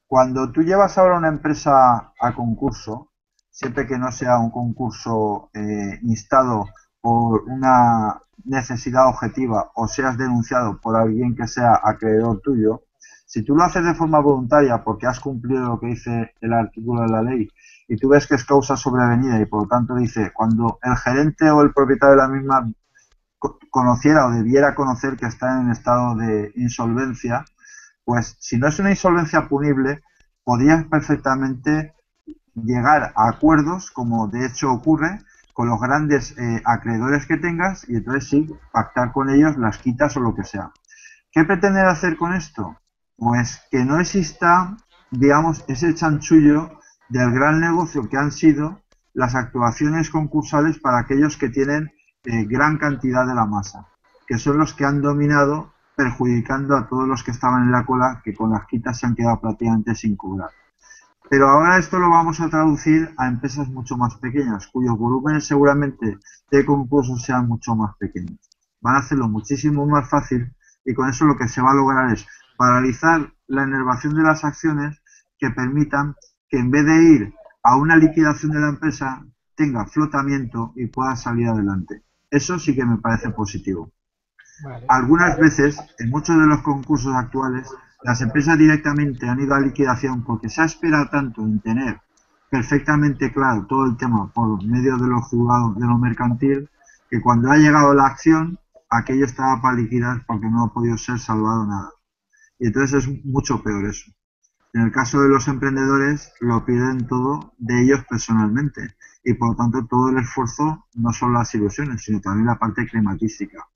Cuando tú llevas ahora una empresa a concurso, siempre que no sea un concurso eh, instado por una necesidad objetiva o seas denunciado por alguien que sea acreedor tuyo, si tú lo haces de forma voluntaria porque has cumplido lo que dice el artículo de la ley y tú ves que es causa sobrevenida y por lo tanto dice cuando el gerente o el propietario de la misma co- conociera o debiera conocer que está en estado de insolvencia, pues si no es una insolvencia punible, podrías perfectamente llegar a acuerdos, como de hecho ocurre, con los grandes eh, acreedores que tengas y entonces sí, pactar con ellos las quitas o lo que sea. ¿Qué pretender hacer con esto? Pues que no exista, digamos, ese chanchullo del gran negocio que han sido las actuaciones concursales para aquellos que tienen eh, gran cantidad de la masa, que son los que han dominado perjudicando a todos los que estaban en la cola, que con las quitas se han quedado prácticamente sin cobrar. Pero ahora esto lo vamos a traducir a empresas mucho más pequeñas, cuyos volúmenes seguramente de concursos sean mucho más pequeños. Van a hacerlo muchísimo más fácil y con eso lo que se va a lograr es paralizar la enervación de las acciones que permitan que en vez de ir a una liquidación de la empresa tenga flotamiento y pueda salir adelante. Eso sí que me parece positivo. Vale. Algunas veces, en muchos de los concursos actuales, las empresas directamente han ido a liquidación porque se ha esperado tanto en tener perfectamente claro todo el tema por medio de los juzgados de lo mercantil, que cuando ha llegado la acción, aquello estaba para liquidar porque no ha podido ser salvado nada. Y entonces es mucho peor eso. En el caso de los emprendedores, lo pierden todo de ellos personalmente. Y por lo tanto, todo el esfuerzo, no solo las ilusiones, sino también la parte climatística.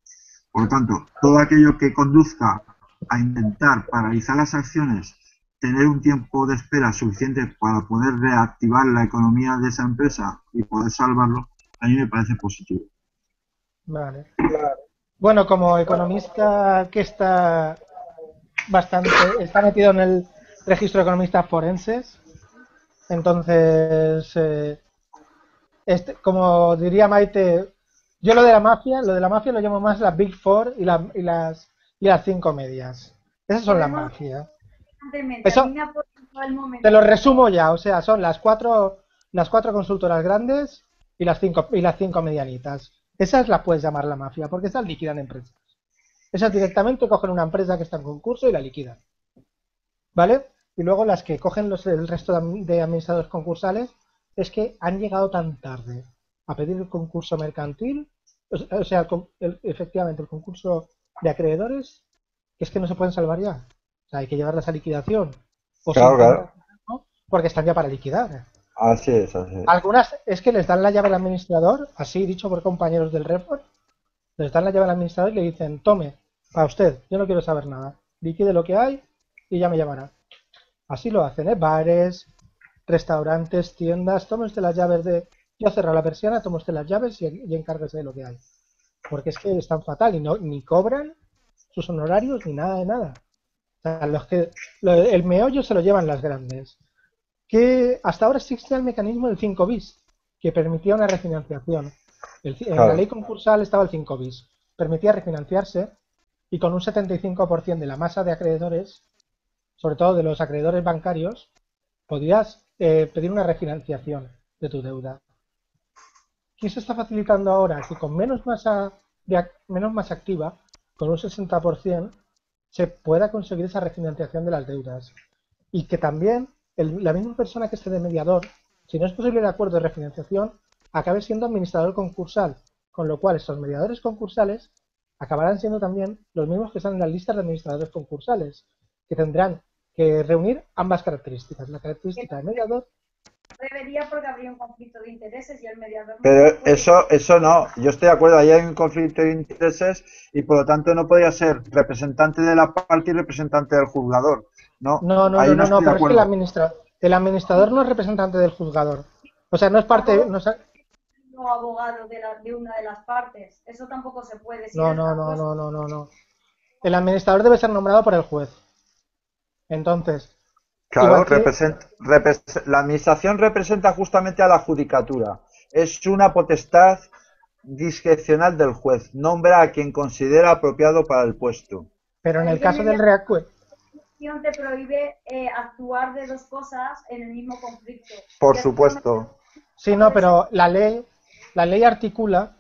Por lo tanto, todo aquello que conduzca a intentar paralizar las acciones, tener un tiempo de espera suficiente para poder reactivar la economía de esa empresa y poder salvarlo, a mí me parece positivo. Vale. Bueno, como economista que está bastante, está metido en el registro de economistas forenses, entonces, eh, este, como diría Maite, yo lo de la mafia, lo de la mafia lo llamo más las Big Four y, la- y las y las cinco medias. Esas son las mafias. Eso-. Te lo resumo ya, o sea, son las cuatro, las cuatro consultoras grandes y las cinco, y las cinco medianitas. Esas las puedes llamar la mafia, porque esas liquidan empresas. Esas directamente cogen una empresa que está en concurso y la liquidan. ¿Vale? Y luego las que cogen los, el resto de admi- de administradores concursales es que han llegado tan tarde a pedir el concurso mercantil, o sea, el efectivamente el concurso de acreedores, que es que no se pueden salvar ya. O sea, hay que llevarlas a liquidación. O Claro, claro. Porque están ya para liquidar. Así es, así es. Algunas es que les dan la llave al administrador, así dicho por compañeros del report, les dan la llave al administrador y le dicen, tome, para usted, yo no quiero saber nada, liquide lo que hay y ya me llamará. Así lo hacen, ¿eh? Bares, restaurantes, tiendas, tome usted las llaves de... Yo cierro la persiana, tome usted las llaves y, y encárguese de lo que hay. Porque es que están fatal y no, ni cobran sus honorarios ni nada de nada. O sea, los que, lo- el meollo se lo llevan las grandes que hasta ahora existía el mecanismo del 5 bis, que permitía una refinanciación. El en Claro. la ley concursal estaba el 5 bis, permitía refinanciarse y con un 75% de la masa de acreedores, sobre todo de los acreedores bancarios, podías eh, pedir una refinanciación de tu deuda. ¿Qué se está facilitando ahora? Que con menos masa, de menos masa activa, con un 60%, se pueda conseguir esa refinanciación de las deudas. Y que también la misma persona que esté de mediador, si no es posible el acuerdo de refinanciación, acabe siendo administrador concursal. Con lo cual, estos mediadores concursales acabarán siendo también los mismos que están en las listas de administradores concursales, que tendrán que reunir ambas características, la característica de mediador debería porque habría un conflicto de intereses y el mediador no Pero eso, eso no, yo estoy de acuerdo, ahí hay un conflicto de intereses y por lo tanto no podría ser representante de la parte y representante del juzgador. No, No, no, ahí no, no, no, pero es que el, administra- el administrador no es representante del juzgador. O sea, no es parte. No, es- o abogado de, la- de una de las partes. Eso tampoco se puede. Si no, no, no, no, no, no, no. El administrador debe ser nombrado por el juez. Entonces, Claro, que- represent- la administración representa justamente a la judicatura. Es una potestad discrecional del juez. Nombra a quien considera apropiado para el puesto. pero en el caso del. Constitución te prohíbe eh, actuar de dos cosas en el mismo conflicto. Por supuesto. Sí, no, pero la ley, la ley articula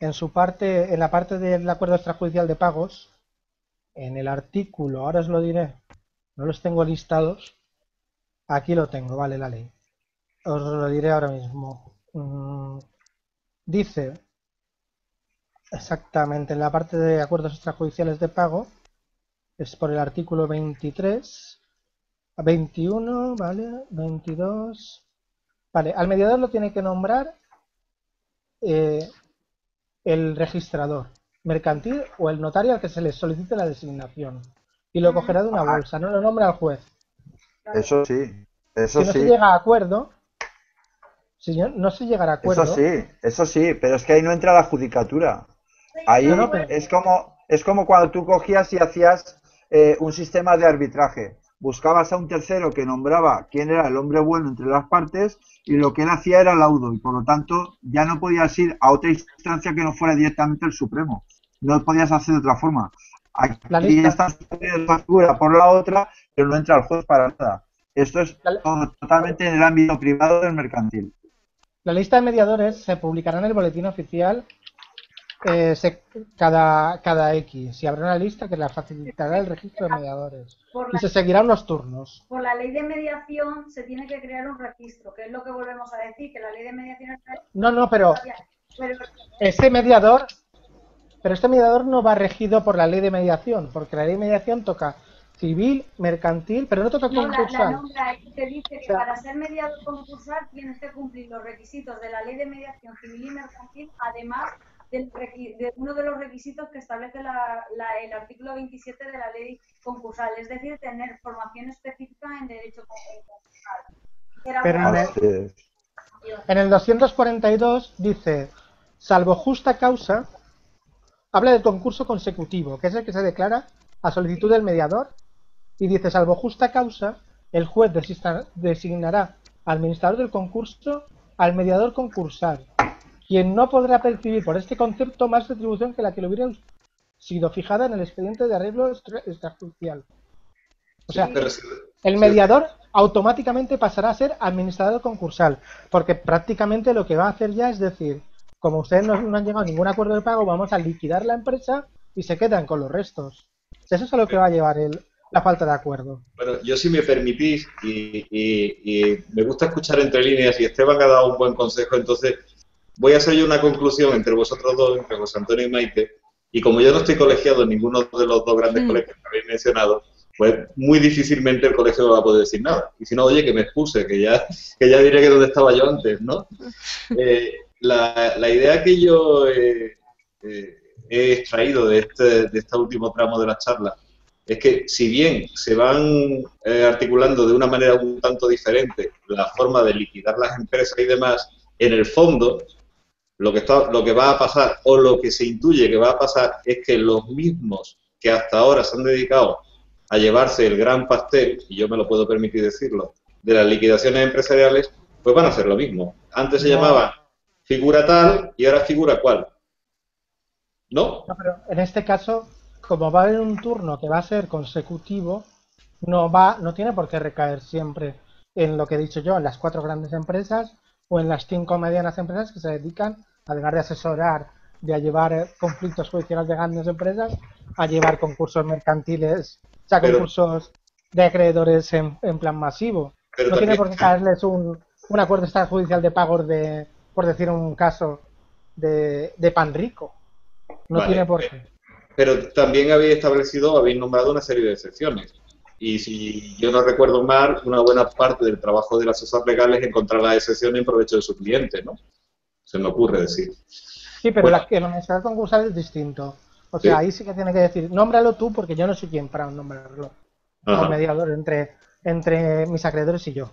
en su parte, en la parte del acuerdo extrajudicial de pagos, en el artículo, ahora os lo diré, no los tengo listados, aquí lo tengo, vale, la ley. Os lo diré ahora mismo. Mm, dice exactamente en la parte de acuerdos extrajudiciales de pago, es por el artículo 23, 21, ¿vale? 22. Vale, al mediador lo tiene que nombrar eh, el registrador mercantil o el notario al que se le solicite la designación. Y lo cogerá de una Ah. bolsa, no lo nombra al juez. Eso sí. Eso Si no sí. se llega a acuerdo, si no no se llega a acuerdo, Eso sí, eso sí, pero es que ahí no entra la judicatura. Ahí No, no, pero- es como es como cuando tú cogías y hacías eh, un sistema de arbitraje. Buscabas a un tercero que nombraba quién era el hombre bueno entre las partes y lo que él hacía era laudo y por lo tanto ya no podías ir a otra instancia que no fuera directamente el Supremo. No podías hacer de otra forma. La Aquí lista- está la figura por la otra, pero no entra el juez para nada. Esto es totalmente en el ámbito privado del mercantil. La lista de mediadores se publicará en el boletín oficial eh, se- cada, cada X y habrá una lista que la facilitará el registro de mediadores. Por Y se seguirán los turnos. por la ley de mediación se tiene que crear un registro, que es lo que volvemos a decir, que la ley de mediación es No, no, pero pero este mediador, pero este mediador no va regido por la ley de mediación, porque la ley de mediación toca civil, mercantil, pero no toca no, la, la concursal. nombra y te dice que O sea- para ser mediador concursal tienes que cumplir los requisitos de la ley de mediación civil y mercantil, además del de uno de los requisitos que establece la- la- el artículo 27 de la ley concursal, es decir, tener formación específica en derecho concursal. Pero el-. En el 242 dice, salvo justa causa, habla del concurso consecutivo, que es el que se declara a solicitud del mediador, y dice, salvo justa causa, el juez designará al administrador del concurso al mediador concursal, quien no podrá percibir por este concepto más retribución que la que le hubiera sido fijada en el expediente de arreglo extra- extrajudicial. O sea, el mediador automáticamente pasará a ser administrador concursal, porque prácticamente lo que va a hacer ya es decir, como ustedes no, no han llegado a ningún acuerdo de pago, vamos a liquidar la empresa y se quedan con los restos. Eso es a lo que va a llevar el, la falta de acuerdo. Bueno, yo si me permitís, y, y- y me gusta escuchar entre líneas, y Esteban ha dado un buen consejo, entonces voy a hacer yo una conclusión entre vosotros dos, entre José Antonio y Maite, y como yo no estoy colegiado en ninguno de los dos grandes Mm. colegios que habéis mencionado, pues muy difícilmente el colegio me va a poder decir nada. Y si no, oye, que me expuse, que ya, que ya diré que dónde estaba yo antes, ¿no? *laughs* Eh, la, la idea que yo eh, eh, he extraído de este, de este último tramo de la charla es que si bien se van eh, articulando de una manera un tanto diferente la forma de liquidar las empresas y demás, en el fondo lo que, está, lo que va a pasar o lo que se intuye que va a pasar es que los mismos que hasta ahora se han dedicado a llevarse el gran pastel, y yo me lo puedo permitir decirlo, de las liquidaciones empresariales, pues van a hacer lo mismo. Antes se llamaba figura tal y ahora figura cual. ¿No? No, pero en este caso, como va a haber un turno que va a ser consecutivo, no va, no tiene por qué recaer siempre en lo que he dicho yo, en las cuatro grandes empresas o en las cinco medianas empresas que se dedican, además de asesorar, de a llevar eh, conflictos judiciales de grandes empresas, a llevar concursos mercantiles, o sea, Pero- concursos de acreedores en, en plan masivo. Pero no tiene por qué caerles un, un acuerdo extrajudicial de pagos de, por decir un caso, de, de pan rico. No Vale. tiene por qué. Pero también habéis establecido, habéis nombrado una serie de excepciones. Y si yo no recuerdo mal, una buena parte del trabajo del asesor legal es encontrar la excepción en provecho de su cliente, ¿no? Se me ocurre decir. Sí, pero Bueno. la, el administrador concursal es distinto. O sea, Sí. ahí sí que tiene que decir, nómbralo tú porque yo no soy quien para nombrarlo. Ajá. El mediador entre, entre mis acreedores y yo.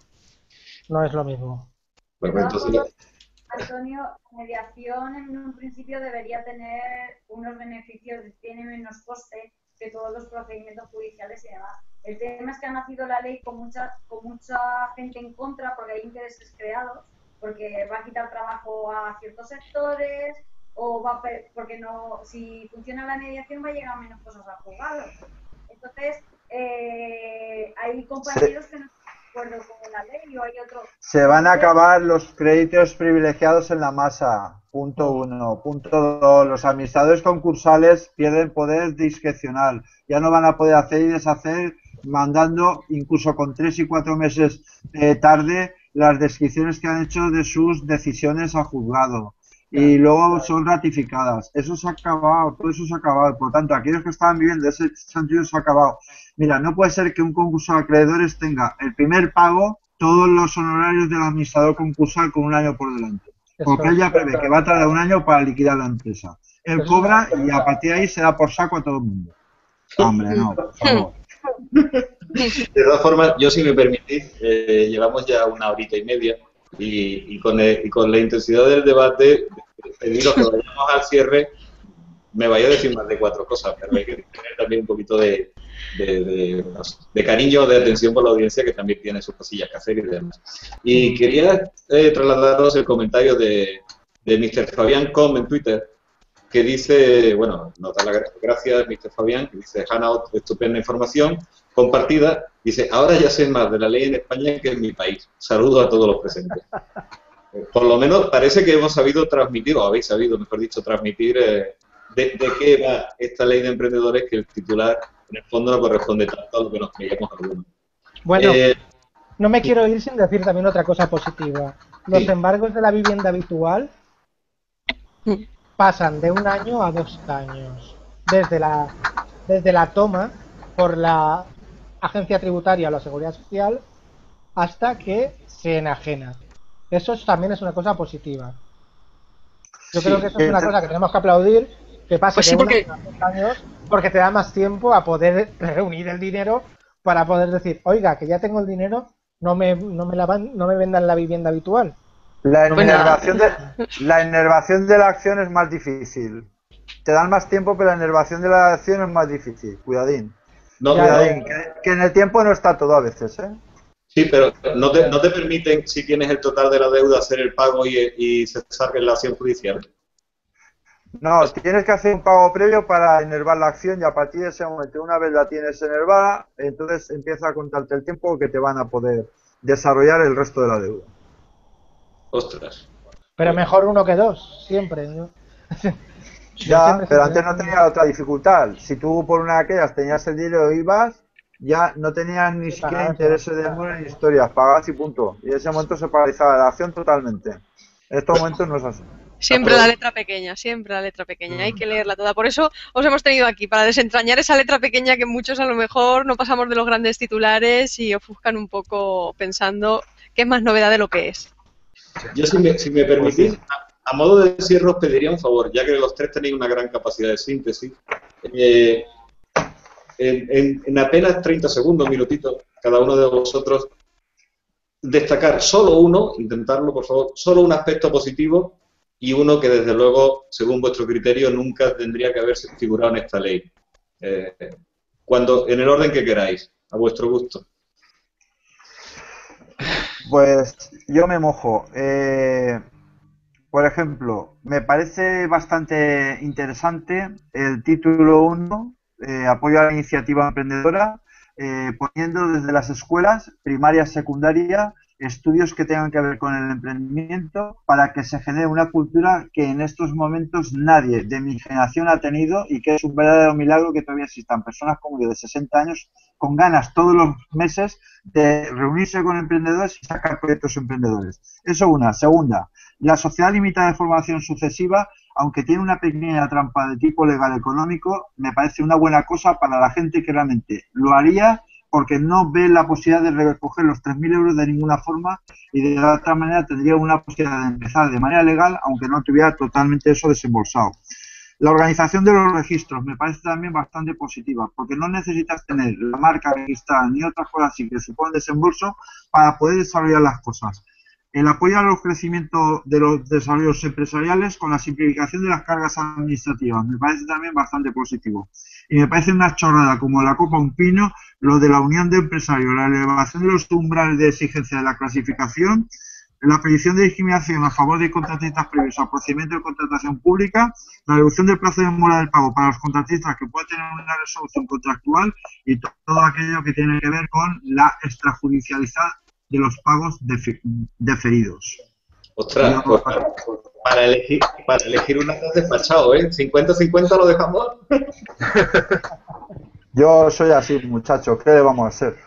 No es lo mismo. Bueno, De entonces, Antonio, mediación en un principio debería tener unos beneficios, tiene menos coste que todos los procedimientos judiciales y demás. El tema es que ha nacido la ley con mucha, con mucha gente en contra porque hay intereses creados, porque va a quitar trabajo a ciertos sectores o va a porque no si funciona la mediación va a llegar menos cosas a juzgados. Entonces, eh, hay compañeros que no Se van a acabar los créditos privilegiados en la masa. Punto uno. Punto dos. Los administradores concursales pierden poder discrecional. Ya no van a poder hacer y deshacer mandando incluso con tres y cuatro meses eh, tarde las descripciones que han hecho de sus decisiones a juzgado. Y luego son ratificadas. Eso se ha acabado, todo eso se ha acabado. Por tanto, aquellos que estaban viviendo ese sentido se ha acabado. Mira, no puede ser que un concurso de acreedores tenga el primer pago, todos los honorarios del administrador concursal con un año por delante. Porque él ya prevé que va a tardar un año para liquidar la empresa. Él cobra y a partir de ahí se da por saco a todo el mundo. *laughs* Hombre, no, por favor. De todas formas, yo si me permitís, eh, llevamos ya una horita y media y, y con el- y con la intensidad del debate, pediros que vayamos al cierre, me vaya a decir más de cuatro cosas, pero hay que tener también un poquito de, de, de- de cariño, de atención por la audiencia que también tiene sus cosillas que hacer y demás. Y quería eh, trasladaros el comentario de, de Mr. Fabián Com en Twitter, que dice, bueno, nos da las gra- gracias, Mr. Fabián, que dice, Hanout, estupenda información compartida. Dice, ahora ya sé más de la ley en España que en mi país. Saludos a todos los presentes. *laughs* Por lo menos parece que hemos sabido transmitir, o habéis sabido, mejor dicho, transmitir eh, de, de qué va esta ley de emprendedores que el titular en el fondo no corresponde tanto a lo que nos creíamos algunos. Bueno, Eh, no me quiero ir sin decir también otra cosa positiva. Los Sí. embargos de la vivienda habitual pasan de un año a dos años. Desde la, desde la toma por la agencia tributaria o la seguridad social hasta que se enajena. Eso es- también es una cosa positiva. Yo Sí, creo que eso es una eh, cosa que tenemos que aplaudir, que pase Pues sí, porque- años, porque te da más tiempo a poder reunir el dinero para poder decir, oiga, que ya tengo el dinero, no me, no me, la van- no me vendan la vivienda habitual. La enervación, de, la enervación de la acción es más difícil. Te dan más tiempo, pero la enervación de la acción es más difícil. Cuidadín. No, que, que en el tiempo no está todo a veces, ¿eh? Sí, pero no te, no te permiten, si tienes el total de la deuda, hacer el pago y, y cesar la acción judicial. No, tienes que hacer un pago previo para enervar la acción y a partir de ese momento, una vez la tienes enervada, entonces empieza a contarte el tiempo que te van a poder desarrollar el resto de la deuda. Ostras. Pero mejor uno que dos, siempre. ¿no? *laughs* Ya, pero antes no tenía otra dificultad. Si tú por una de aquellas tenías el dinero e ibas, ya no tenías ni siquiera intereses de demora ni historias, pagabas y punto. Y en ese momento se paralizaba la acción totalmente. En estos momentos no es así. Siempre la letra pequeña, siempre la letra pequeña, hay que leerla toda. Por eso os hemos tenido aquí, para desentrañar esa letra pequeña que muchos a lo mejor no pasamos de los grandes titulares y ofuscan un poco pensando que es más novedad de lo que es. Yo, si me, si me permitís, a, modo de cierre os pediría un favor, ya que los tres tenéis una gran capacidad de síntesis. eh, en apenas 30 segundos, minutitos, cada uno de vosotros, destacar solo uno, intentarlo, por favor, solo un aspecto positivo y uno que, desde luego, según vuestro criterio, nunca tendría que haberse figurado en esta ley. Eh, cuando, en el orden que queráis, a vuestro gusto. Pues yo me mojo. Eh, por ejemplo, me parece bastante interesante el título 1, eh, apoyo a la iniciativa emprendedora, eh, poniendo desde las escuelas, primaria, secundaria, estudios que tengan que ver con el emprendimiento para que se genere una cultura que en estos momentos nadie de mi generación ha tenido y que es un verdadero milagro que todavía existan personas como yo de 60 años con ganas todos los meses de reunirse con emprendedores y sacar proyectos emprendedores. Eso una. Segunda, la sociedad limitada de formación sucesiva, aunque tiene una pequeña trampa de tipo legal económico, me parece una buena cosa para la gente que realmente lo haría porque no ve la posibilidad de recoger los 3.000 euros de ninguna forma y de otra manera tendría una posibilidad de empezar de manera legal, aunque no tuviera totalmente eso desembolsado. La organización de los registros me parece también bastante positiva, porque no necesitas tener la marca registrada ni otras cosas así que suponen desembolso para poder desarrollar las cosas. El apoyo a los crecimientos de los desarrollos empresariales con la simplificación de las cargas administrativas me parece también bastante positivo. Y me parece una chorrada como la Copa Un Pino, lo de la unión de empresarios, la elevación de los umbrales de exigencia de la clasificación, la prohibición de discriminación a favor de contratistas previos al procedimiento de contratación pública, la reducción del plazo de mora del pago para los contratistas que pueden tener una resolución contractual y todo aquello que tiene que ver con la extrajudicialidad de los pagos defe- deferidos. Ostras, pues, para elegir, para elegir una has despachado, ¿eh? 50-50 lo dejamos. *laughs* Yo soy así, muchachos, ¿qué le vamos a hacer?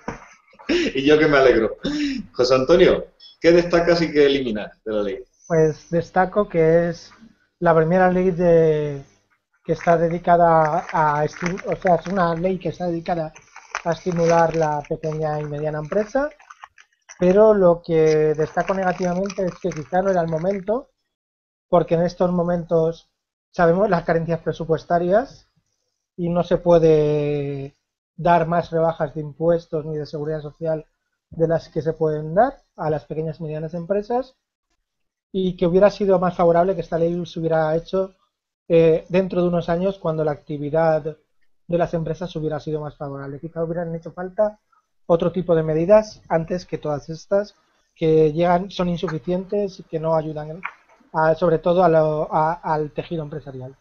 y yo que me alegro. José Antonio, ¿qué destacas y qué eliminas de la ley? Pues destaco que es la primera ley de que está dedicada a o sea, es una ley que está dedicada a estimular la pequeña y mediana empresa, pero lo que destaco negativamente es que quizá no era el momento, porque en estos momentos sabemos las carencias presupuestarias y no se puede dar más rebajas de impuestos ni de seguridad social de las que se pueden dar a las pequeñas y medianas empresas y que hubiera sido más favorable que esta ley se hubiera hecho eh, dentro de unos años cuando la actividad de las empresas hubiera sido más favorable. Quizá hubieran hecho falta otro tipo de medidas antes que todas estas que llegan son insuficientes y que no ayudan a- sobre todo a lo- a- al tejido empresarial.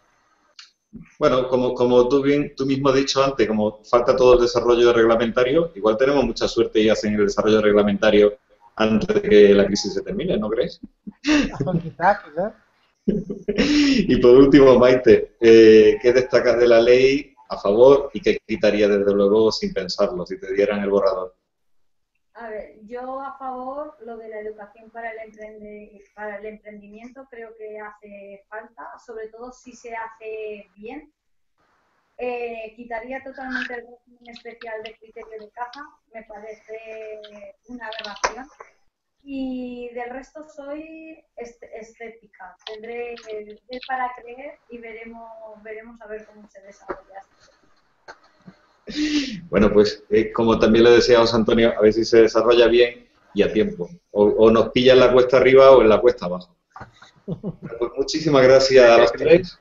Bueno, como, como tú, bien, tú mismo has dicho antes, como falta todo el desarrollo reglamentario, igual tenemos mucha suerte y hacen el desarrollo reglamentario antes de que la crisis se termine, ¿no crees? quizá, quizá. *laughs* Y por último, Maite, eh, ¿qué destacas de la ley a favor y qué quitaría desde luego sin pensarlo, si te dieran el borrador? A ver, yo a favor lo de la educación para el, emprende- para el emprendimiento creo que hace falta, sobre todo si se hace bien. Eh, quitaría totalmente el régimen especial de criterio de caja, me parece una aberración. Y del resto soy est- escéptica. Tendré el para creer y veremos, veremos a ver cómo se desarrolla. Bueno, pues eh, como también le decía a José Antonio, a ver si se desarrolla bien y a tiempo. O, o nos pilla en la cuesta arriba o en la cuesta abajo. Pues muchísimas gracias a los tres.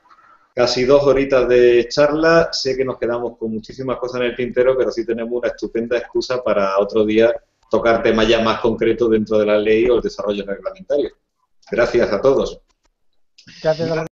Casi dos horitas de charla. Sé que nos quedamos con muchísimas cosas en el tintero, pero sí tenemos una estupenda excusa para otro día tocar temas ya más concretos dentro de la ley o el desarrollo reglamentario. Gracias a todos. Gracias